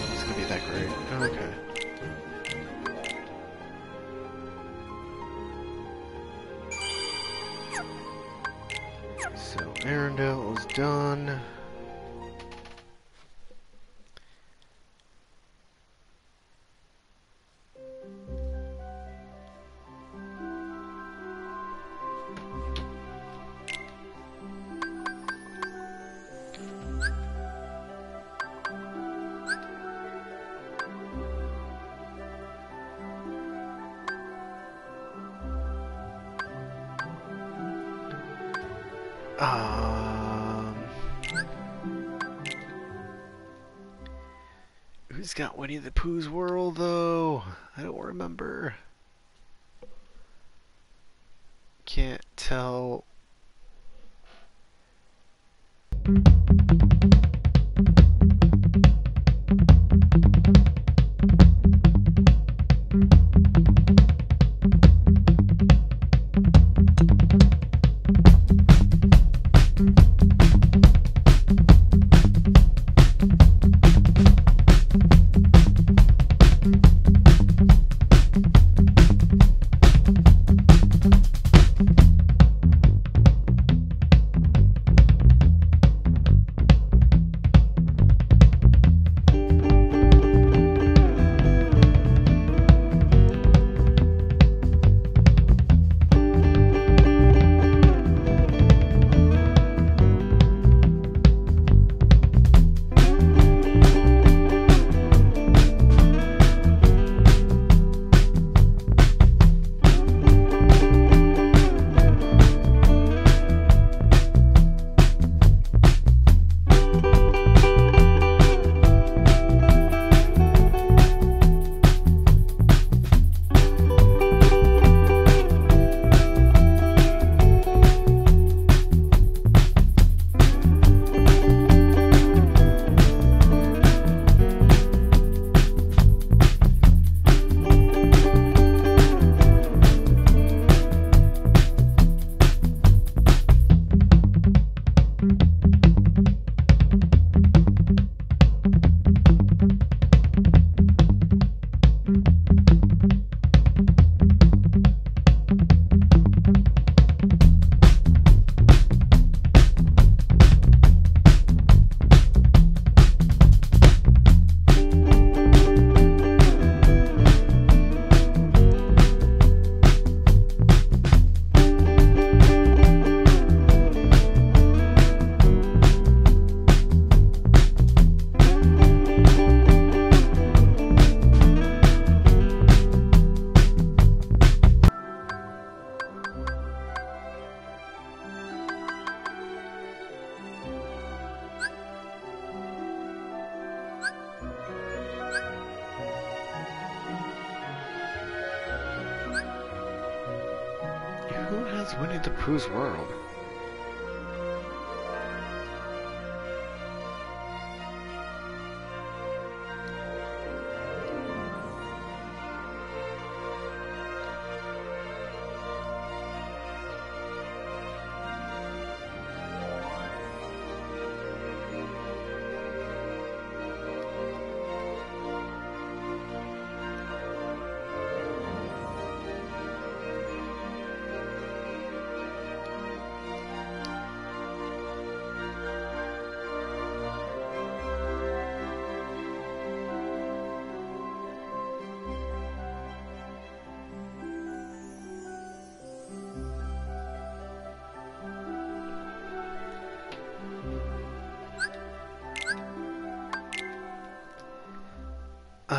that's gonna be that great. Okay. So, Arendelle is done. Got Winnie the Pooh's world though? I don't remember.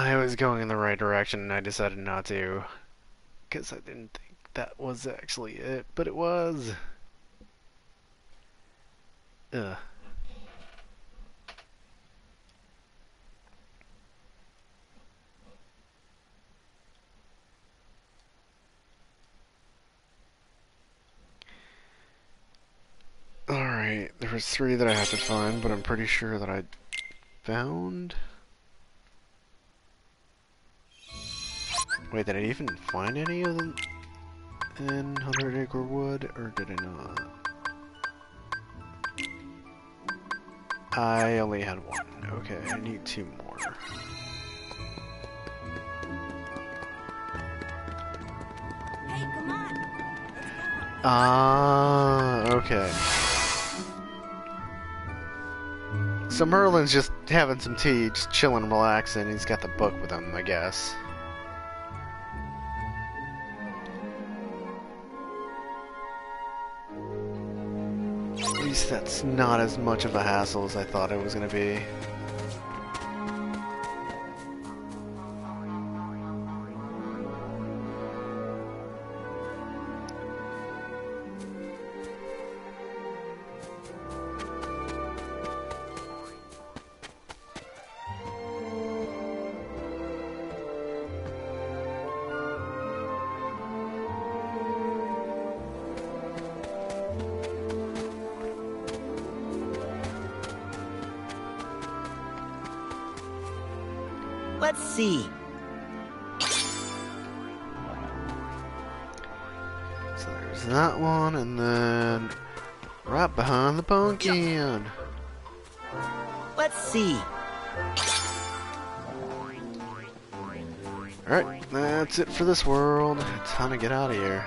I was going in the right direction and I decided not to. Because I didn't think that was actually it, but it was. Ugh. Alright, there was three that I have to find, but I'm pretty sure that I found... Wait, did I even find any of them in 100 Acre Wood, or did I not? I only had one. Okay, I need two more. Hey, come on. Ah, okay. So Merlin's just having some tea, just chilling and relaxing. He's got the book with him, I guess. That's not as much of a hassle as I thought it was going to be. For this world. Time to get out of here.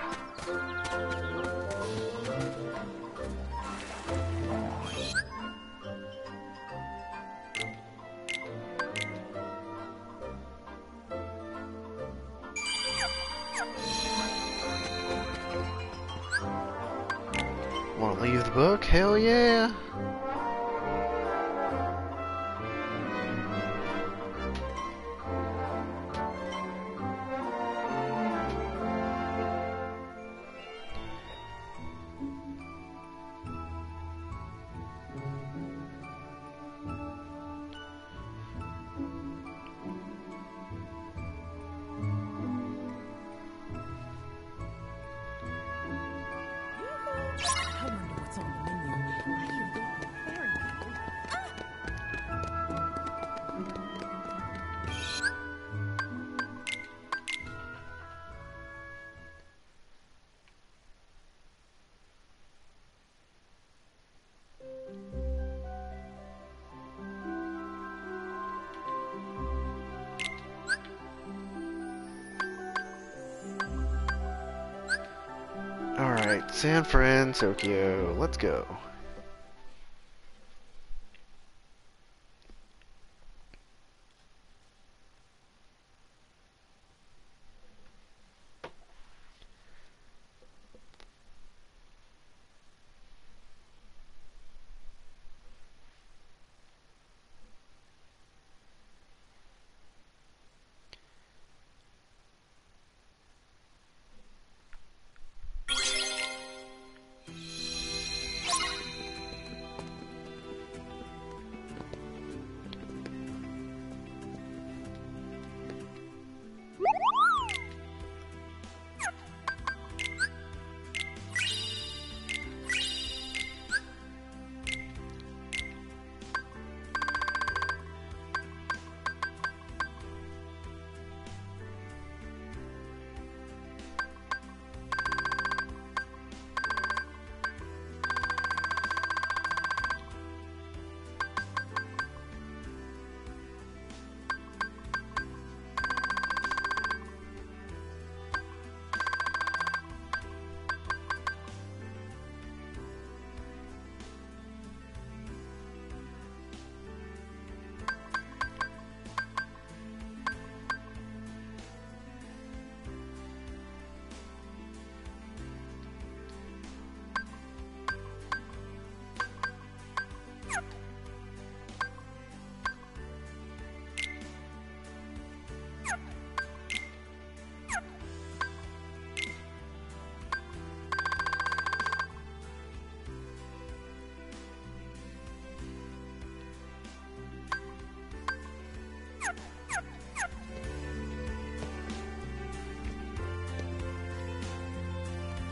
Tokyo, let's go.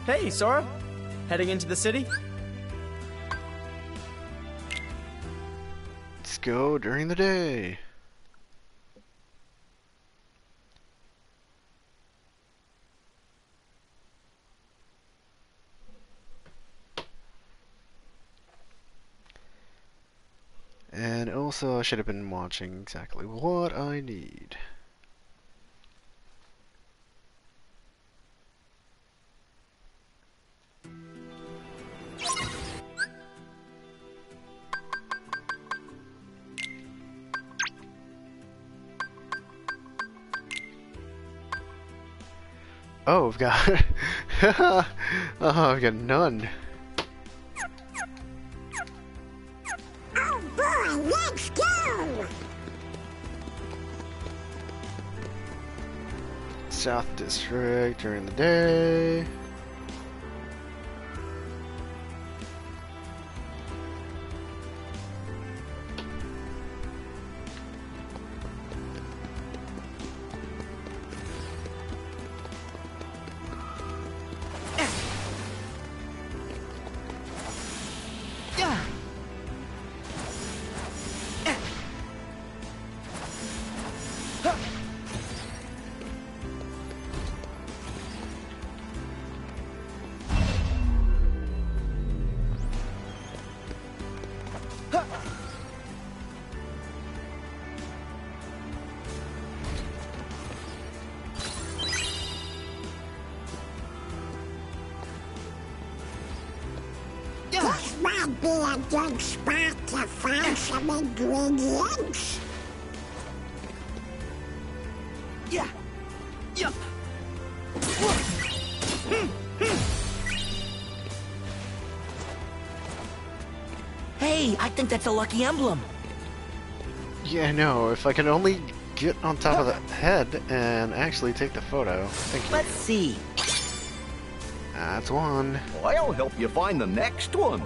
Hey, Sora. Heading into the city? Let's go during the day. And also, I should have been watching exactly what I need. I've got. oh, I've got none. Oh boy, let's go! South District during the day. I think that's a lucky emblem. Yeah, no, if I could only get on top of the head and actually take the photo. Thank you. Let's see. That's one. I'll help you find the next one.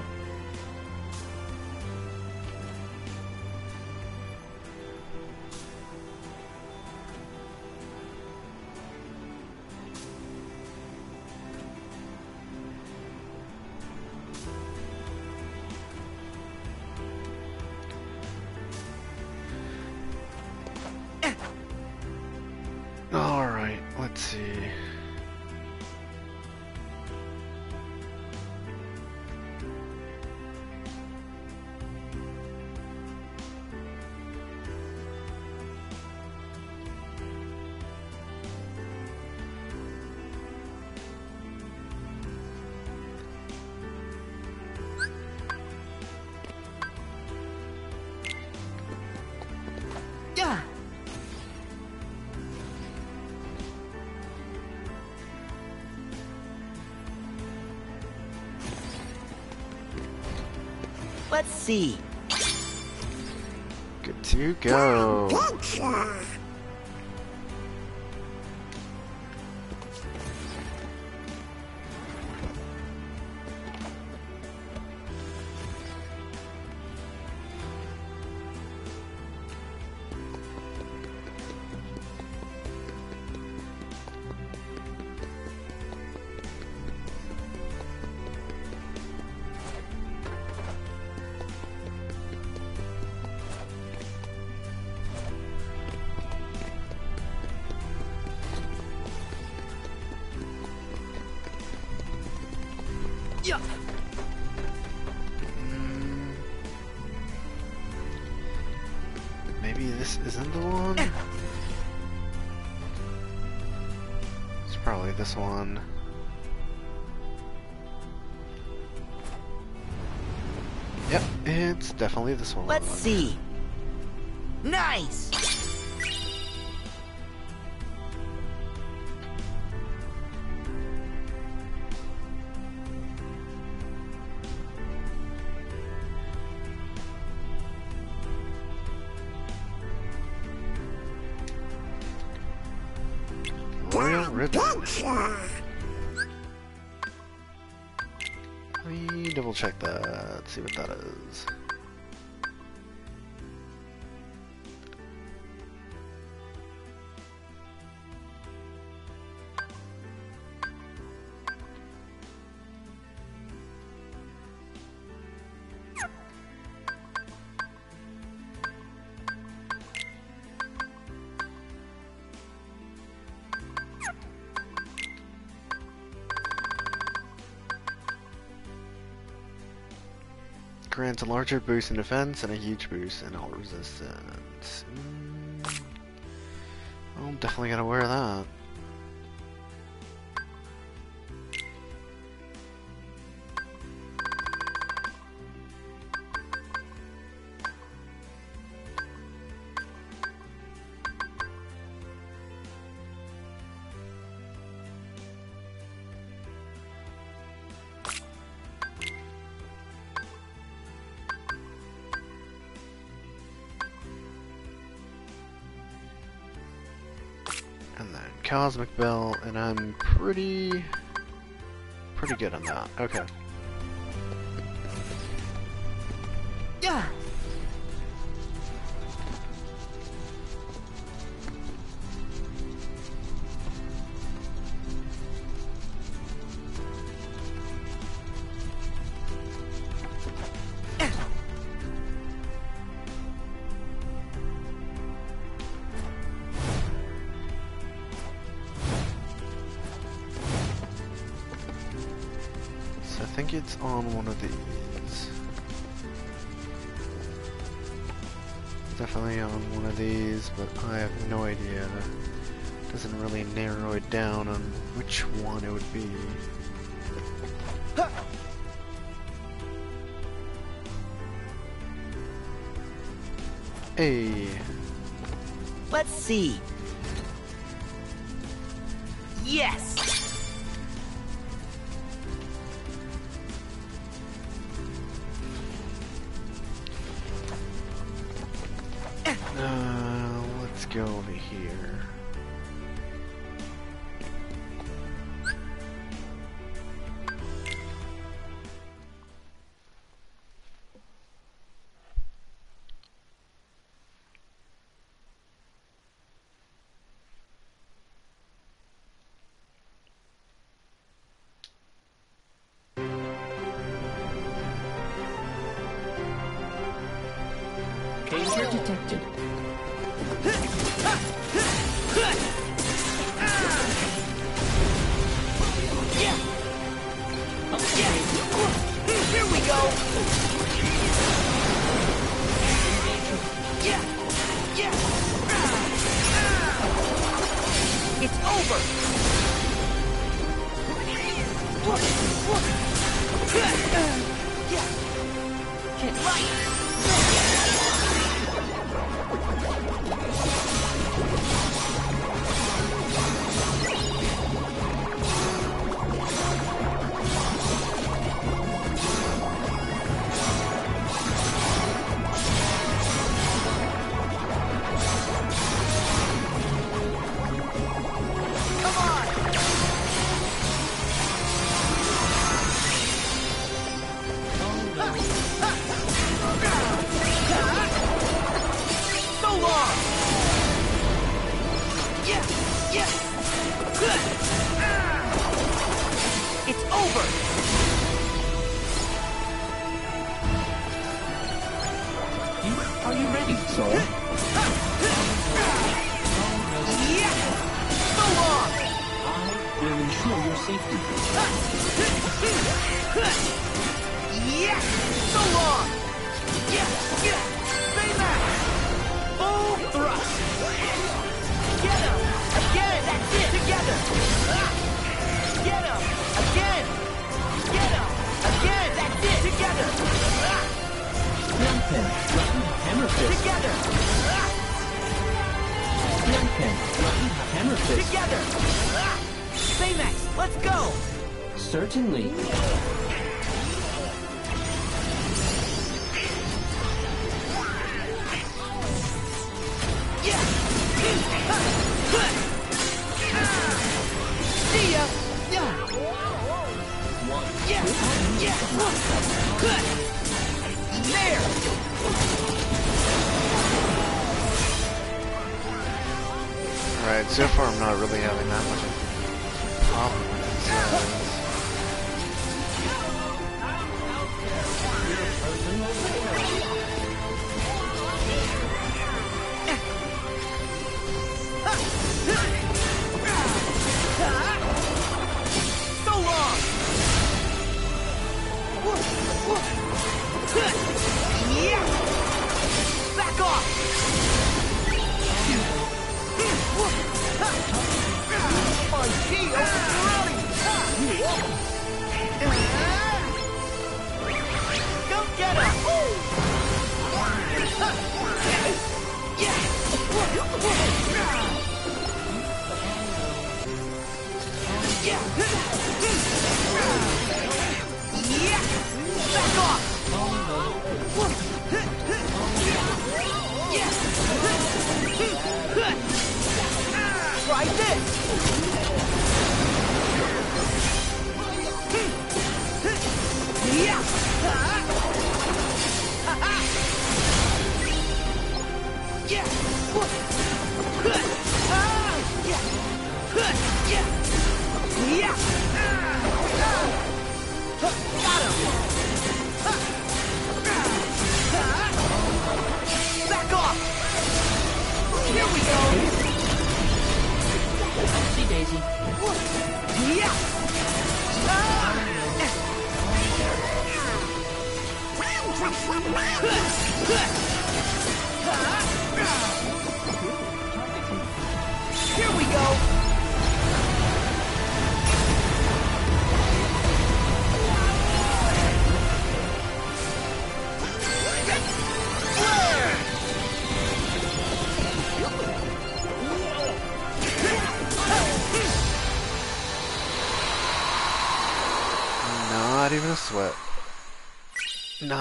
Let's see. Good to go. Picture. Definitely this one. Let's see. Nice. Let me double check that, see what that is. Grants a larger boost in defense and a huge boost in all resistance. Mm. I'm definitely gonna wear that. Cosmic Belt, and I'm pretty... pretty good on that. Okay. Doesn't really narrow it down on which one it would be. Hey. Let's see. Certainly. Alright, so far I'm not really having that much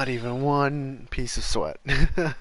not even one piece of sweat.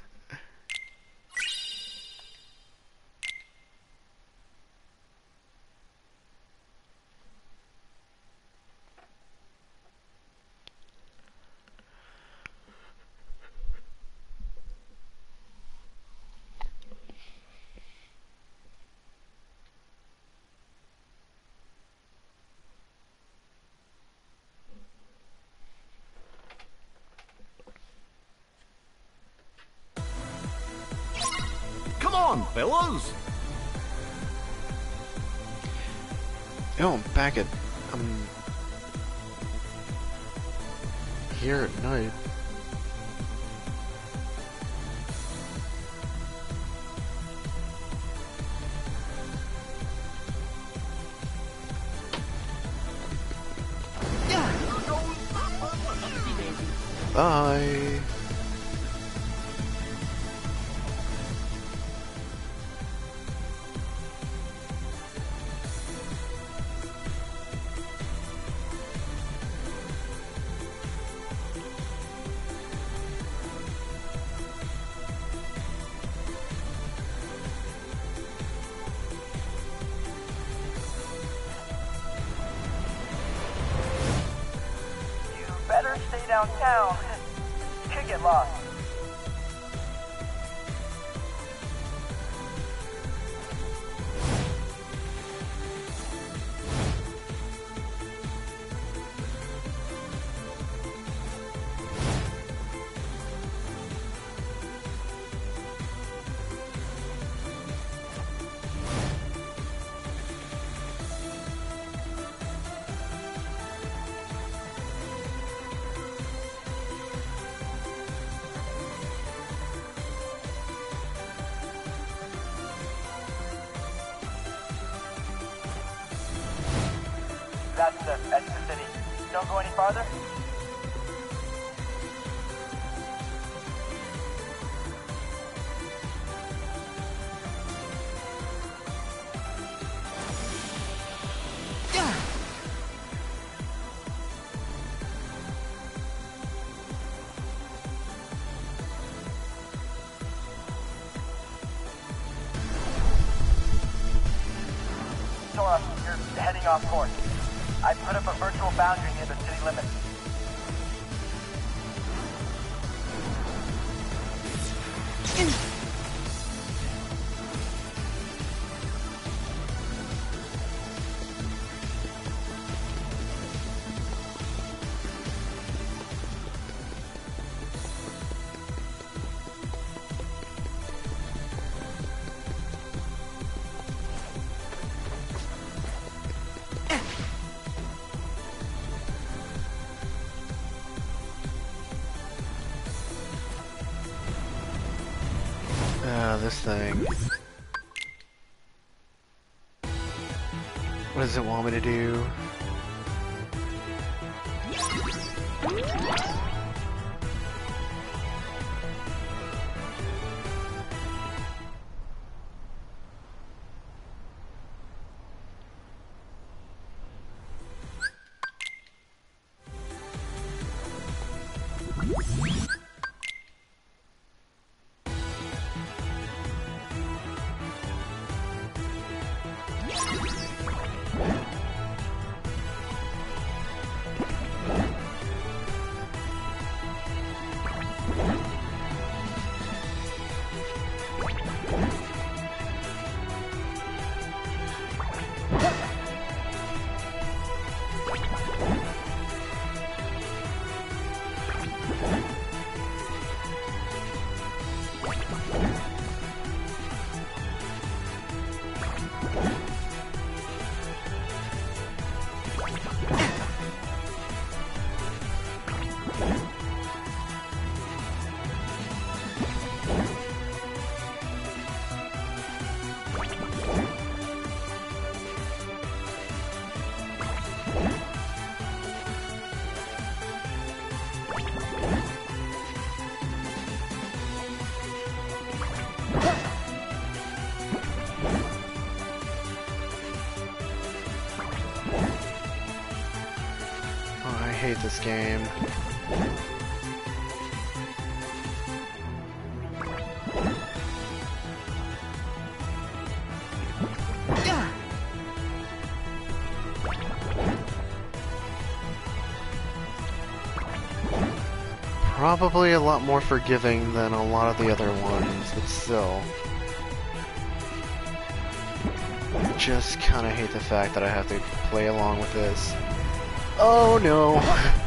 What does it want me to do? Probably a lot more forgiving than a lot of the other ones, but still. Just kinda hate the fact that I have to play along with this. Oh no!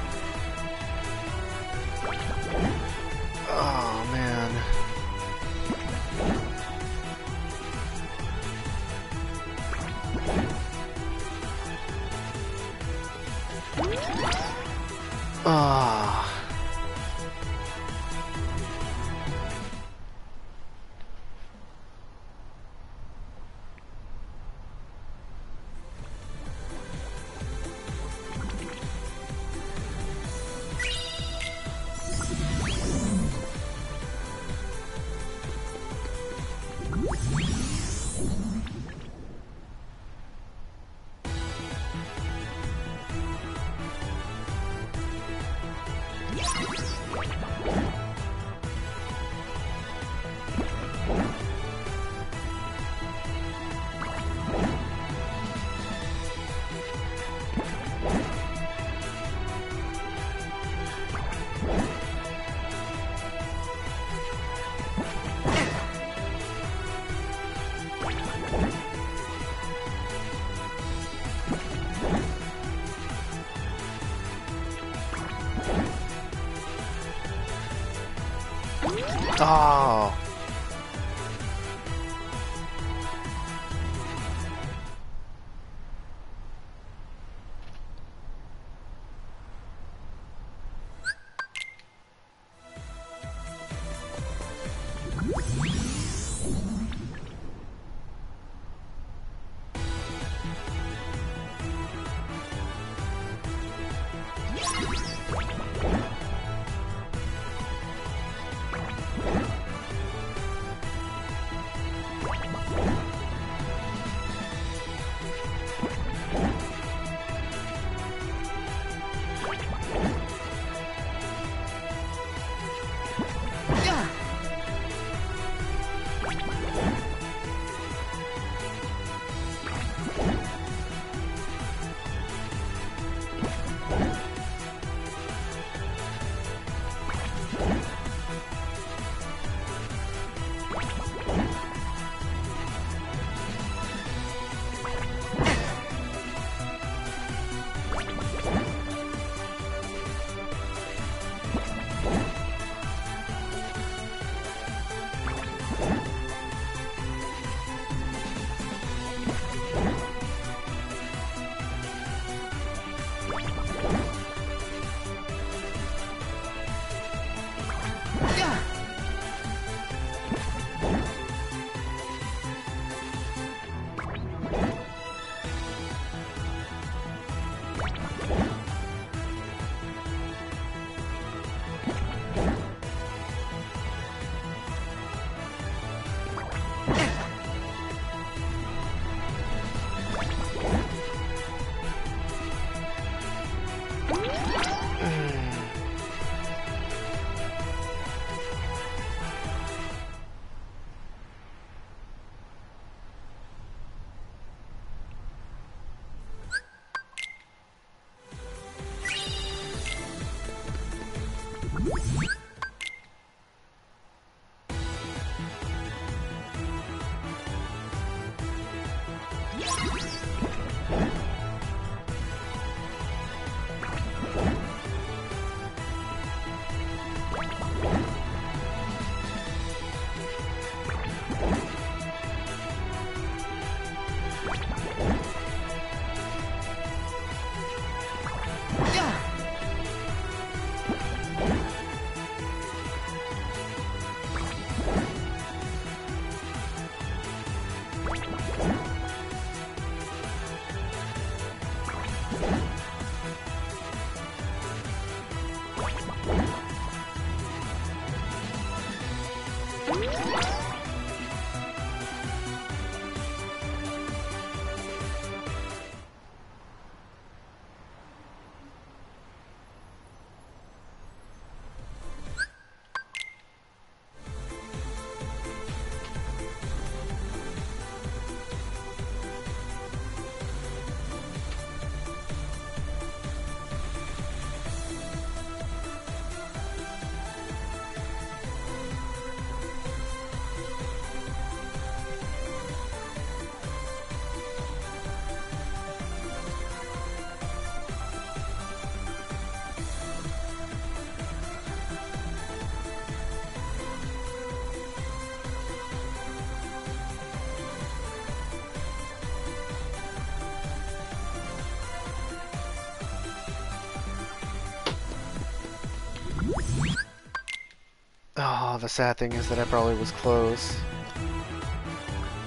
the sad thing is that I probably was close.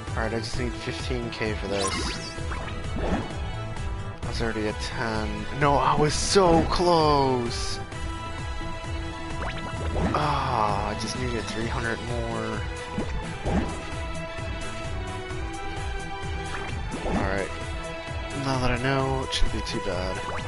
Alright, I just need 15k for this. I was already at 10. No, I was so close! Ah, I just needed 300 more. Alright. Now that I know, it shouldn't be too bad.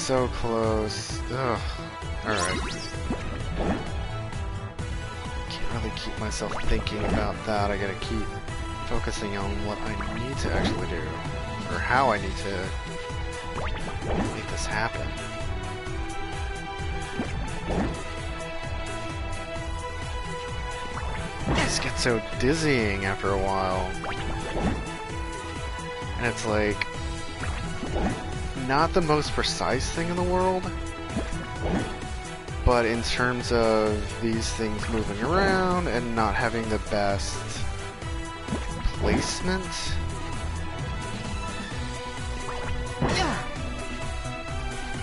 So close. Ugh. Alright. Can't really keep myself thinking about that. I gotta keep focusing on what I need to actually do. Or how I need to make this happen. This gets so dizzying after a while. And it's like not the most precise thing in the world, but in terms of these things moving around and not having the best placement.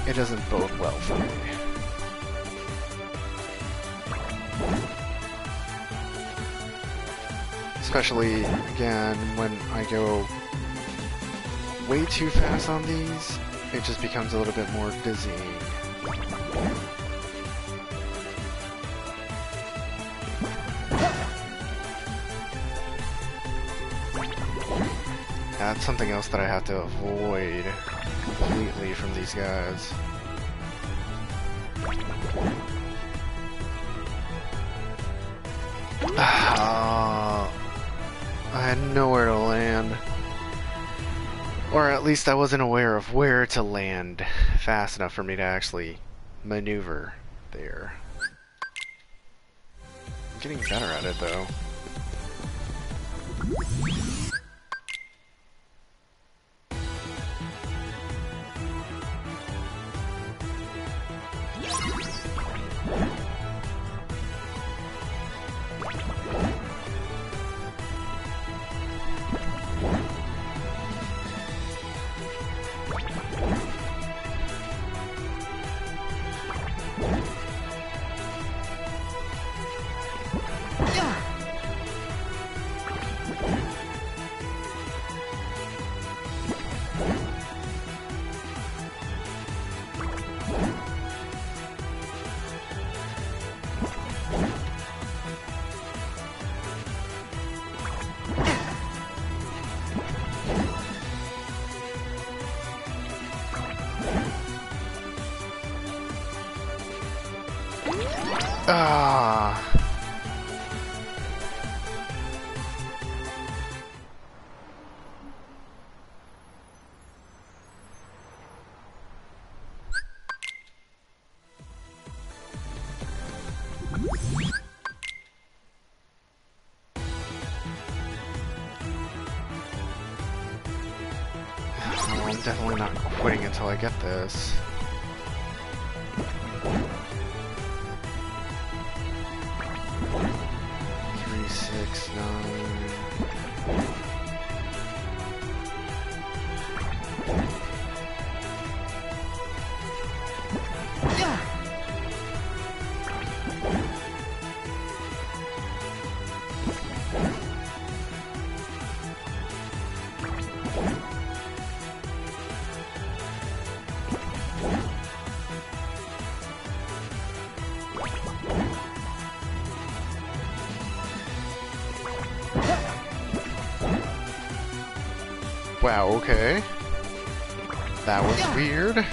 It doesn't bode well for me. Especially, again, when I go way too fast on these, it just becomes a little bit more dizzying. That's something else that I have to avoid completely from these guys. Least I wasn't aware of where to land fast enough for me to actually maneuver there. I'm getting better at it though. Wow, okay. That was weird.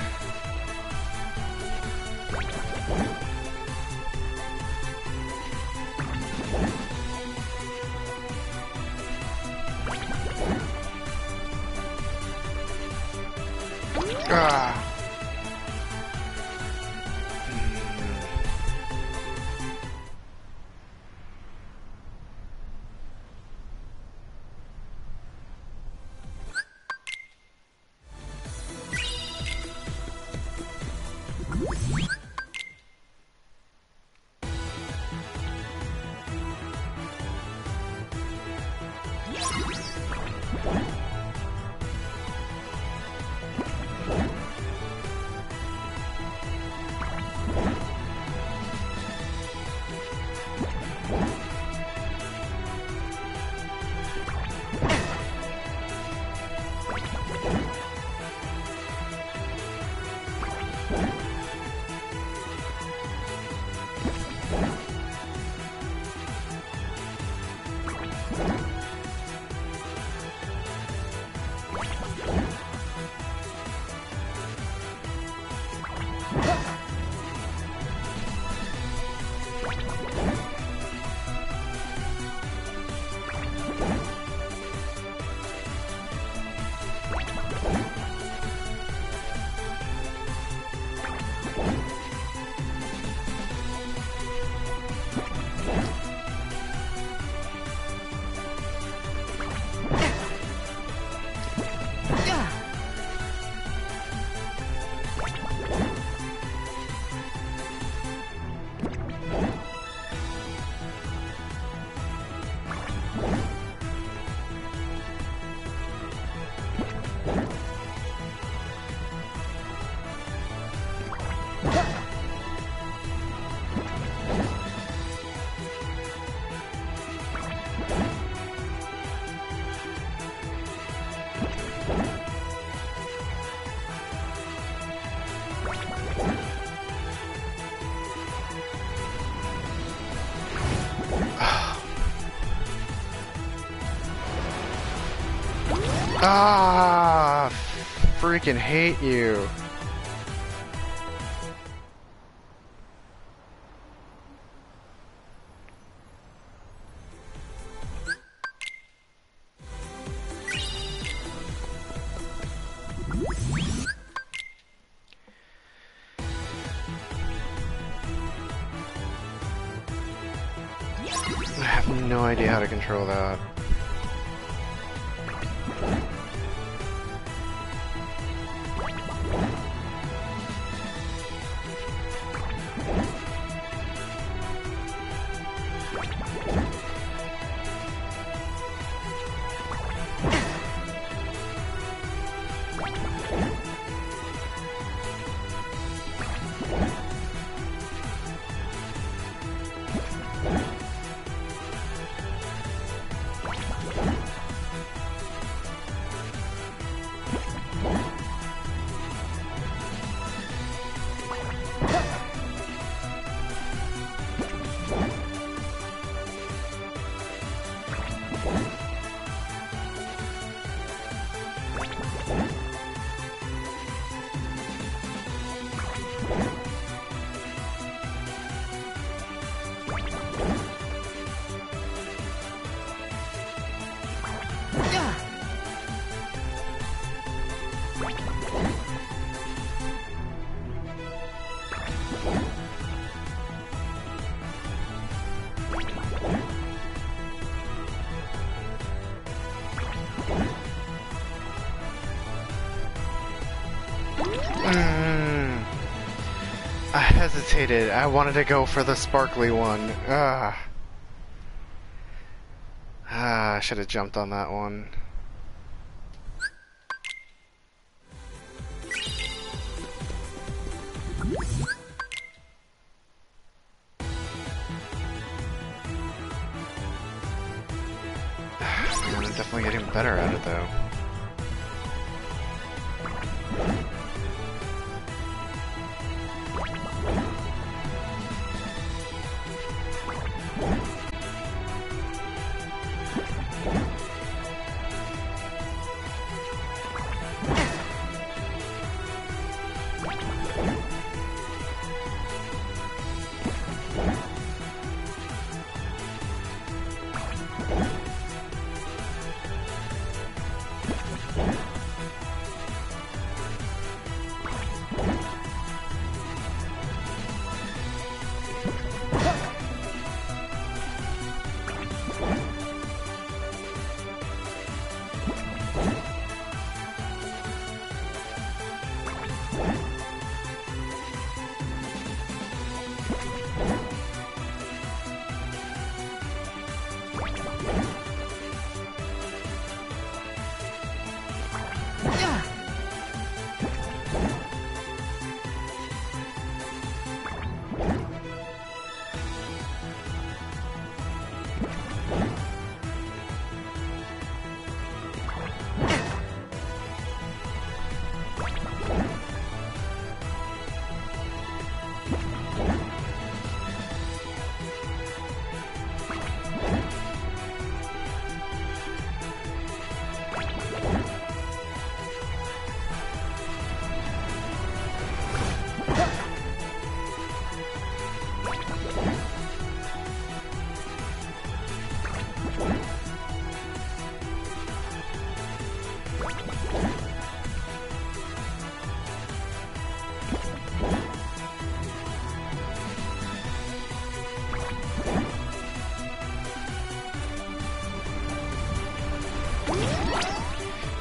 freaking hate you. I have no idea how to control that. I wanted to go for the sparkly one. Ah. Ah, I should have jumped on that one.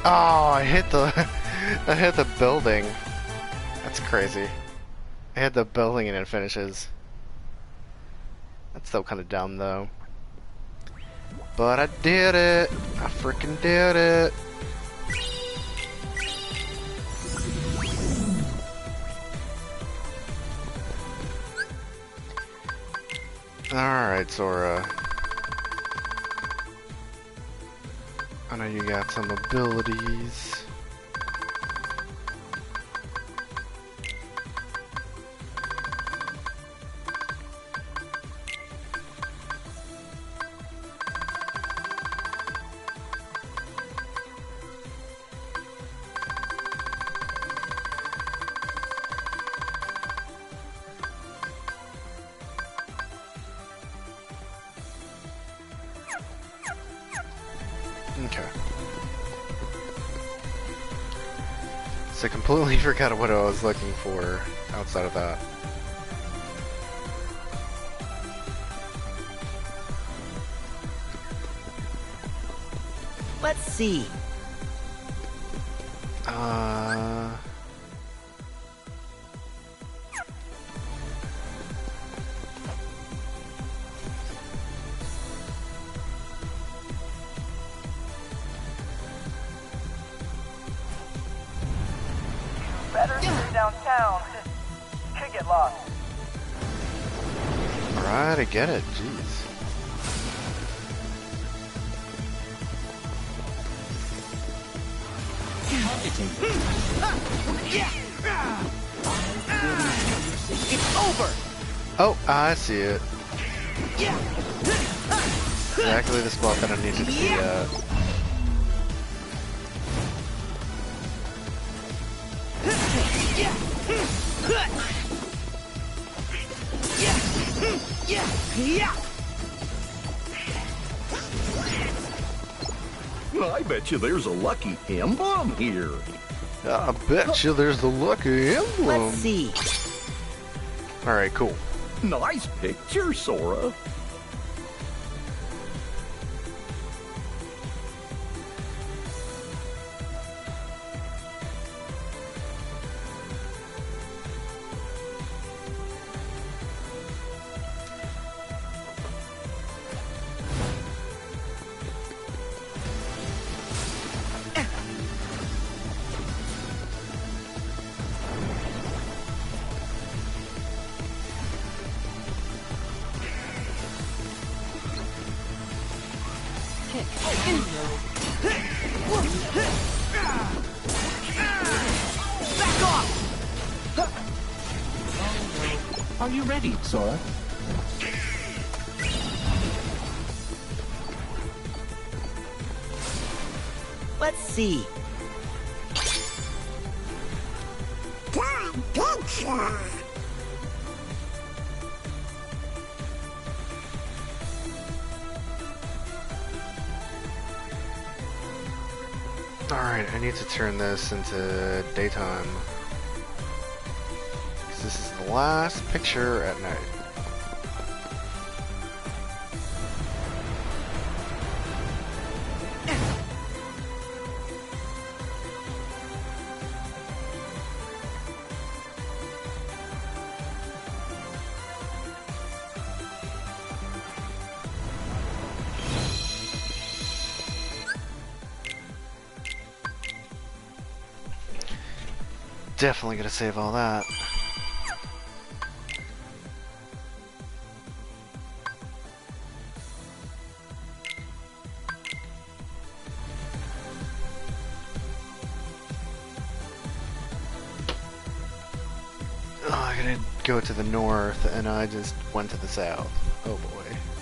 Oh, I hit the I hit the building. That's crazy. I hit the building and it finishes. That's still kind of dumb though. But I did it. I freaking did it. Alright, Sora. I know you got some abilities. forgot what I was looking for outside of that. Let's see. See it. Exactly the spot that I needed to be at. I bet you there's a lucky emblem here. I bet you there's the lucky emblem. Let's see. Alright, cool. Nice picture, Sora. Turn this into daytime. This is the last picture at night. Definitely gonna save all that. Oh, I gotta go to the north, and I just went to the south. Oh boy.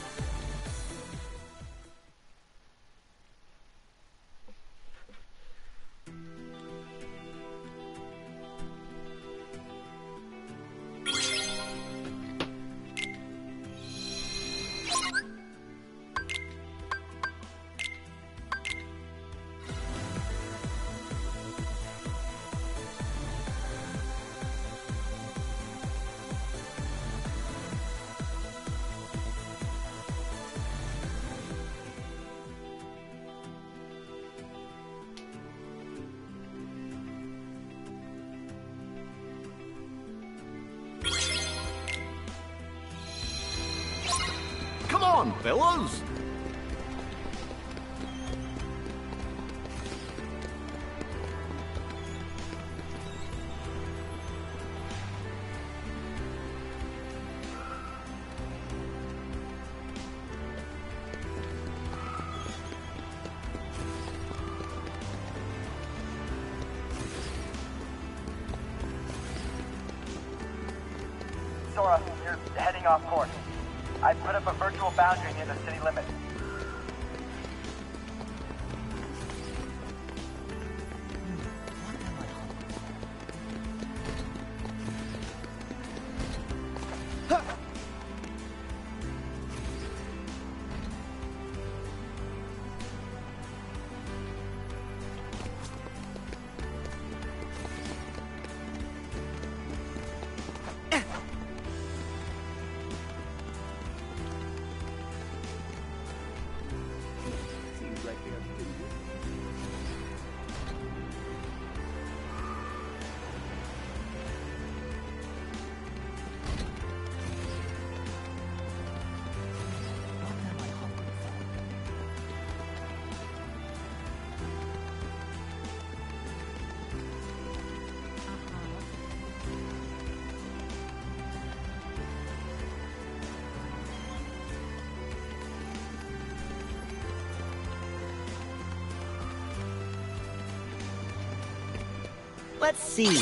Let's see.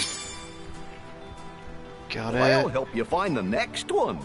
Got I'll help you find the next one.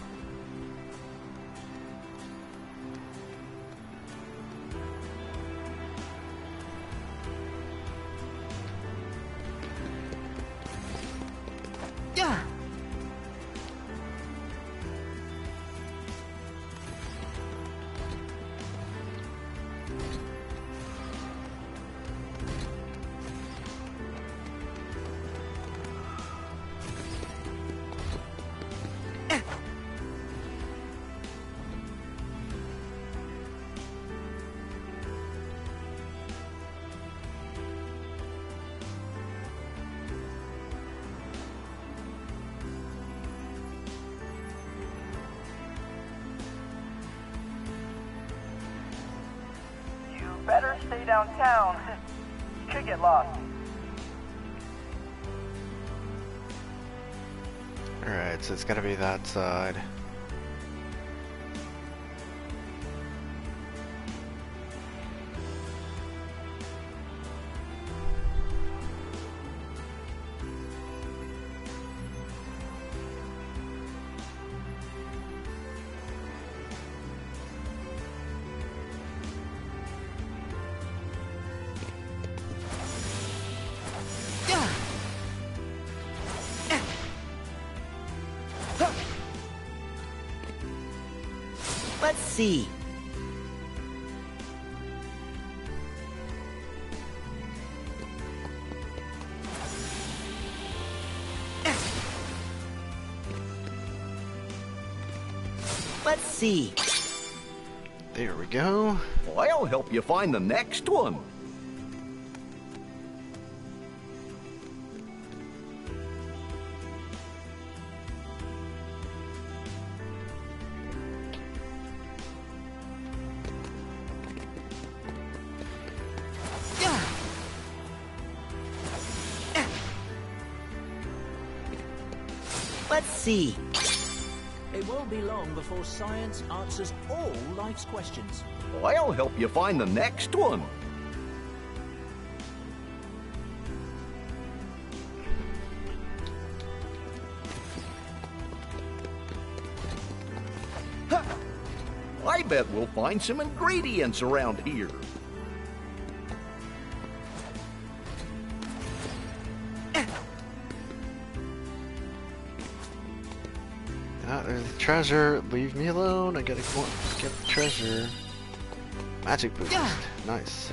Gotta be that side. Let's see. Let's see. There we go. I'll help you find the next one. Let's see. It won't be long before science answers all life's questions. I'll help you find the next one. Ha! I bet we'll find some ingredients around here. Ah, there's the treasure. Leave me alone. I gotta go get the treasure. Magic boost. Nice.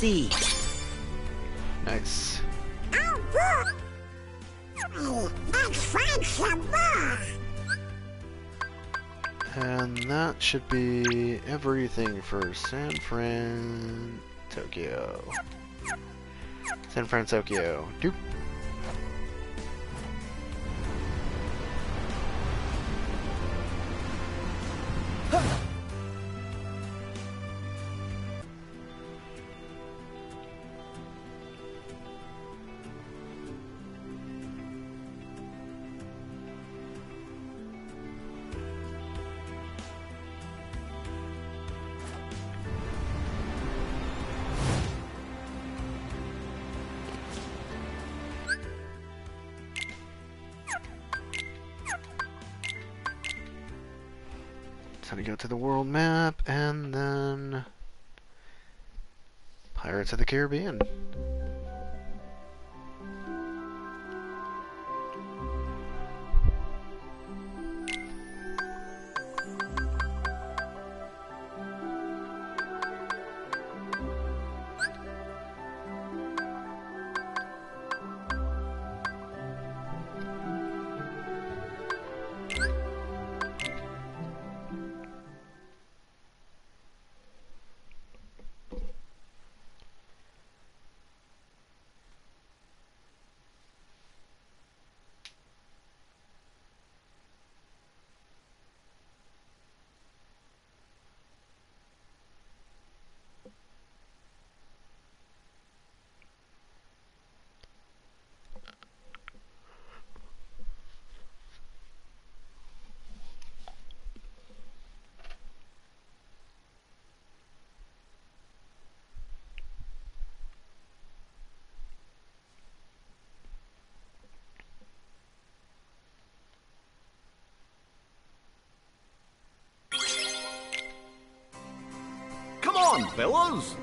See. Nice. Oh. Let's find some more. And that should be everything for San Fran, Tokyo. San Fransokyo. Doop. World map and then Pirates of the Caribbean. On, fellas.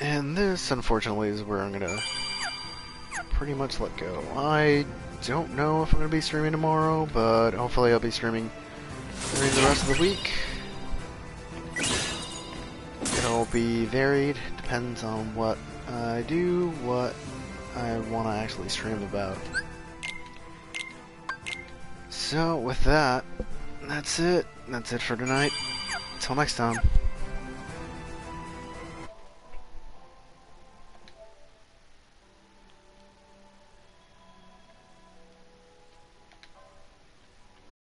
And this, unfortunately, is where I'm gonna pretty much let go. I don't know if I'm gonna be streaming tomorrow, but hopefully I'll be streaming during the rest of the week. It'll be varied, depends on what I do, what I want to actually stream about. So, with that, that's it. That's it for tonight. Until next time.